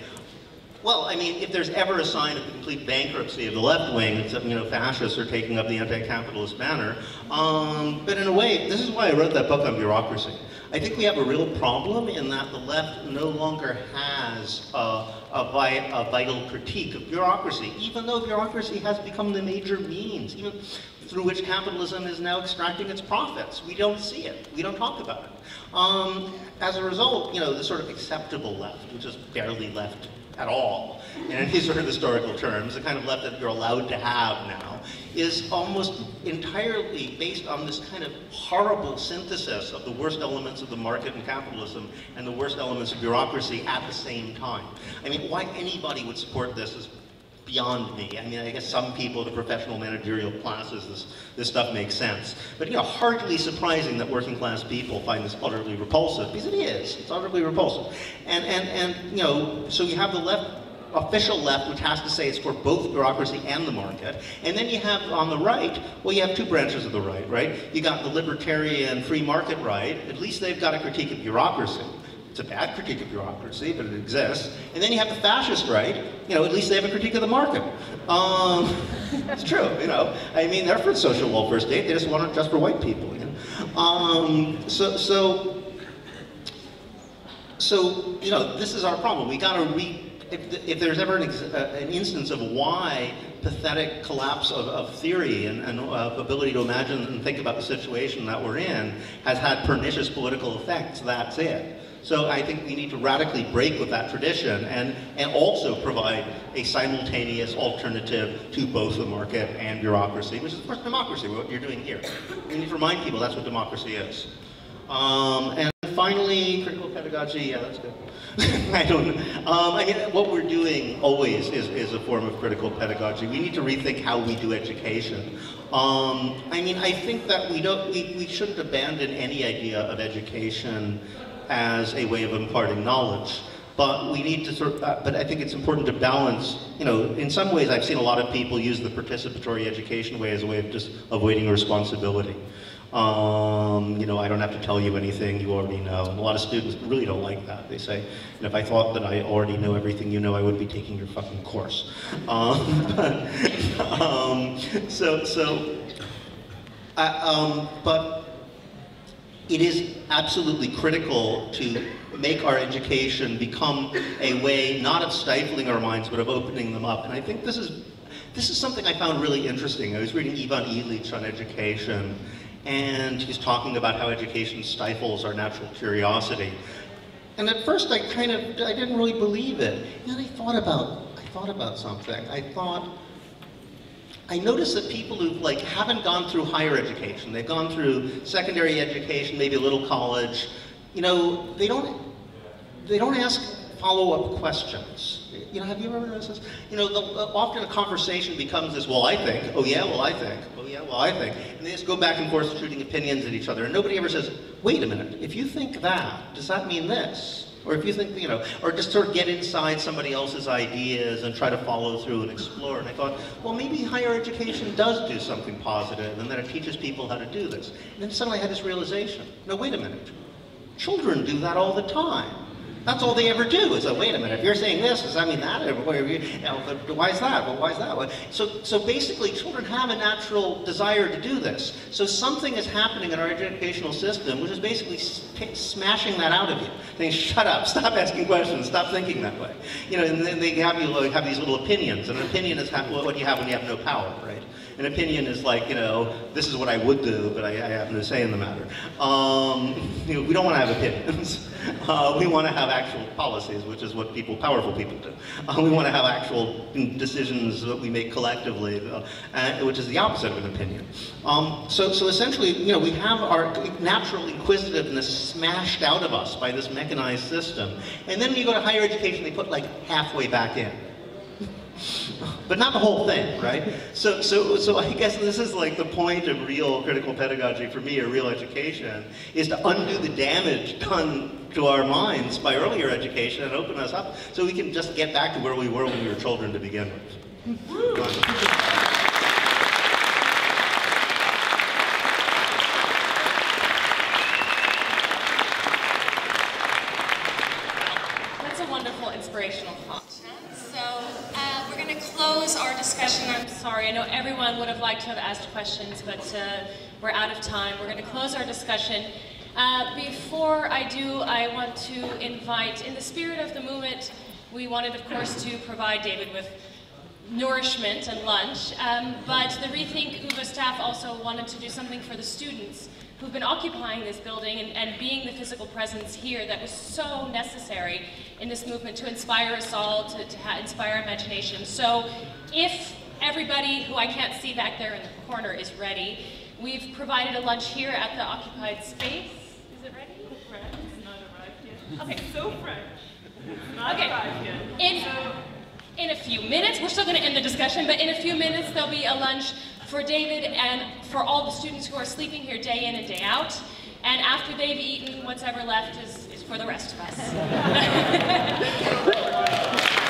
well, I mean, if there's ever a sign of complete bankruptcy of the left wing, it's you know, fascists are taking up the anti-capitalist banner. Um, but in a way, this is why I wrote that book on bureaucracy. I think we have a real problem in that the left no longer has a, a, vi a vital critique of bureaucracy, even though bureaucracy has become the major means, even through which capitalism is now extracting its profits. We don't see it. We don't talk about it. Um, as a result, you know, the sort of acceptable left, which is barely left at all, in any sort of historical terms, the kind of left that you're allowed to have now, is almost entirely based on this kind of horrible synthesis of the worst elements of the market and capitalism and the worst elements of bureaucracy at the same time. I mean, why anybody would support this is beyond me. I mean, I guess some people, the professional managerial classes, this, this stuff makes sense. But, you know, hardly surprising that working class people find this utterly repulsive, because it is. It's utterly repulsive. And, and, and you know, so you have the left, official left, which has to say it's for both bureaucracy and the market. And then you have on the right, well, you have two branches of the right, right? You got the libertarian free market right. At least they've got a critique of bureaucracy. It's a bad critique of bureaucracy, but it exists. And then you have the fascist right, you know, at least they have a critique of the market. Um, it's true, you know. I mean, they're for social welfare state, they just want it just for white people, you know. Um, so, so, so, you know, this is our problem. We gotta re, if, if there's ever an, uh, an, instance of why pathetic collapse of, of theory and, and ability to imagine and think about the situation that we're in has had pernicious political effects, that's it. So I think we need to radically break with that tradition and, and also provide a simultaneous alternative to both the market and bureaucracy, which is of course democracy, what you're doing here. We need to remind people that's what democracy is. Um, and finally, critical pedagogy, yeah, that's good. I don't um, I mean, what we're doing always is, is a form of critical pedagogy. We need to rethink how we do education. Um, I mean, I think that we don't, we, we shouldn't abandon any idea of education as a way of imparting knowledge. But we need to sort of, uh, but I think it's important to balance, you know, in some ways I've seen a lot of people use the participatory education way as a way of just avoiding responsibility. Um, you know, I don't have to tell you anything, you already know. a lot of students really don't like that. They say, and if I thought that I already know everything you know, I would be taking your fucking course. Um, but, um, so, so, uh, um, but it is absolutely critical to make our education become a way not of stifling our minds, but of opening them up. And I think this is, this is something I found really interesting. I was reading Ivan Illich on education, and he's talking about how education stifles our natural curiosity. And at first I kind of, I didn't really believe it. And I thought about, I thought about something. I thought, I notice that people who like haven't gone through higher education, they've gone through secondary education, maybe a little college, you know, they don't they don't ask follow-up questions. You know, have you ever noticed this? You know, the, uh, often a conversation becomes this, well, I think, oh yeah, well, I think, oh yeah, well, I think. And they just go back and forth shooting opinions at each other. And nobody ever says, wait a minute, if you think that, does that mean this? Or if you think, you know, or just sort of get inside somebody else's ideas and try to follow through and explore. And I thought, well, maybe higher education does do something positive and that it teaches people how to do this. And then suddenly I had this realization, no, wait a minute. Children do that all the time. That's all they ever do is, oh, wait a minute, if you're saying this, does that mean that? Why is that? Well, why is that? So, so basically, children have a natural desire to do this. So something is happening in our educational system, which is basically smashing that out of you. Saying, shut up, stop asking questions, stop thinking that way. You know, and then they have you have these little opinions. And an opinion is what you have when you have no power, right? An opinion is like, you know, this is what I would do, but I, I have no say in the matter. Um, you know, we don't want to have opinions. Uh, we want to have actual policies, which is what people, powerful people do. Uh, we want to have actual decisions that we make collectively, uh, and, which is the opposite of an opinion. Um, so, so essentially, you know, we have our natural inquisitiveness smashed out of us by this mechanized system. And then when you go to higher education, they put like halfway back in but not the whole thing, right? So, so, so I guess this is like the point of real critical pedagogy for me, or real education, is to undo the damage done to our minds by earlier education and open us up so we can just get back to where we were when we were children to begin with. That's a wonderful inspirational thought. So uh we're gonna close our discussion. I'm sorry. I know everyone would have liked to have asked questions, but uh, we're out of time. We're going to close our discussion. Uh, before I do, I want to invite, in the spirit of the movement, we wanted, of course, to provide David with nourishment and lunch, um, but the Rethink UVA staff also wanted to do something for the students who've been occupying this building and, and, being the physical presence here that was so necessary in this movement to inspire us all, to, to inspire imagination. So if everybody who I can't see back there in the corner is ready. We've provided a lunch here at the occupied space. Is it ready? Fresh. It's not arrived yet. Okay. So French. Not okay. In, in a few minutes, we're still going to end the discussion, but in a few minutes there'll be a lunch for David and for all the students who are sleeping here day in and day out. And after they've eaten, what's ever left is, is for the rest of us.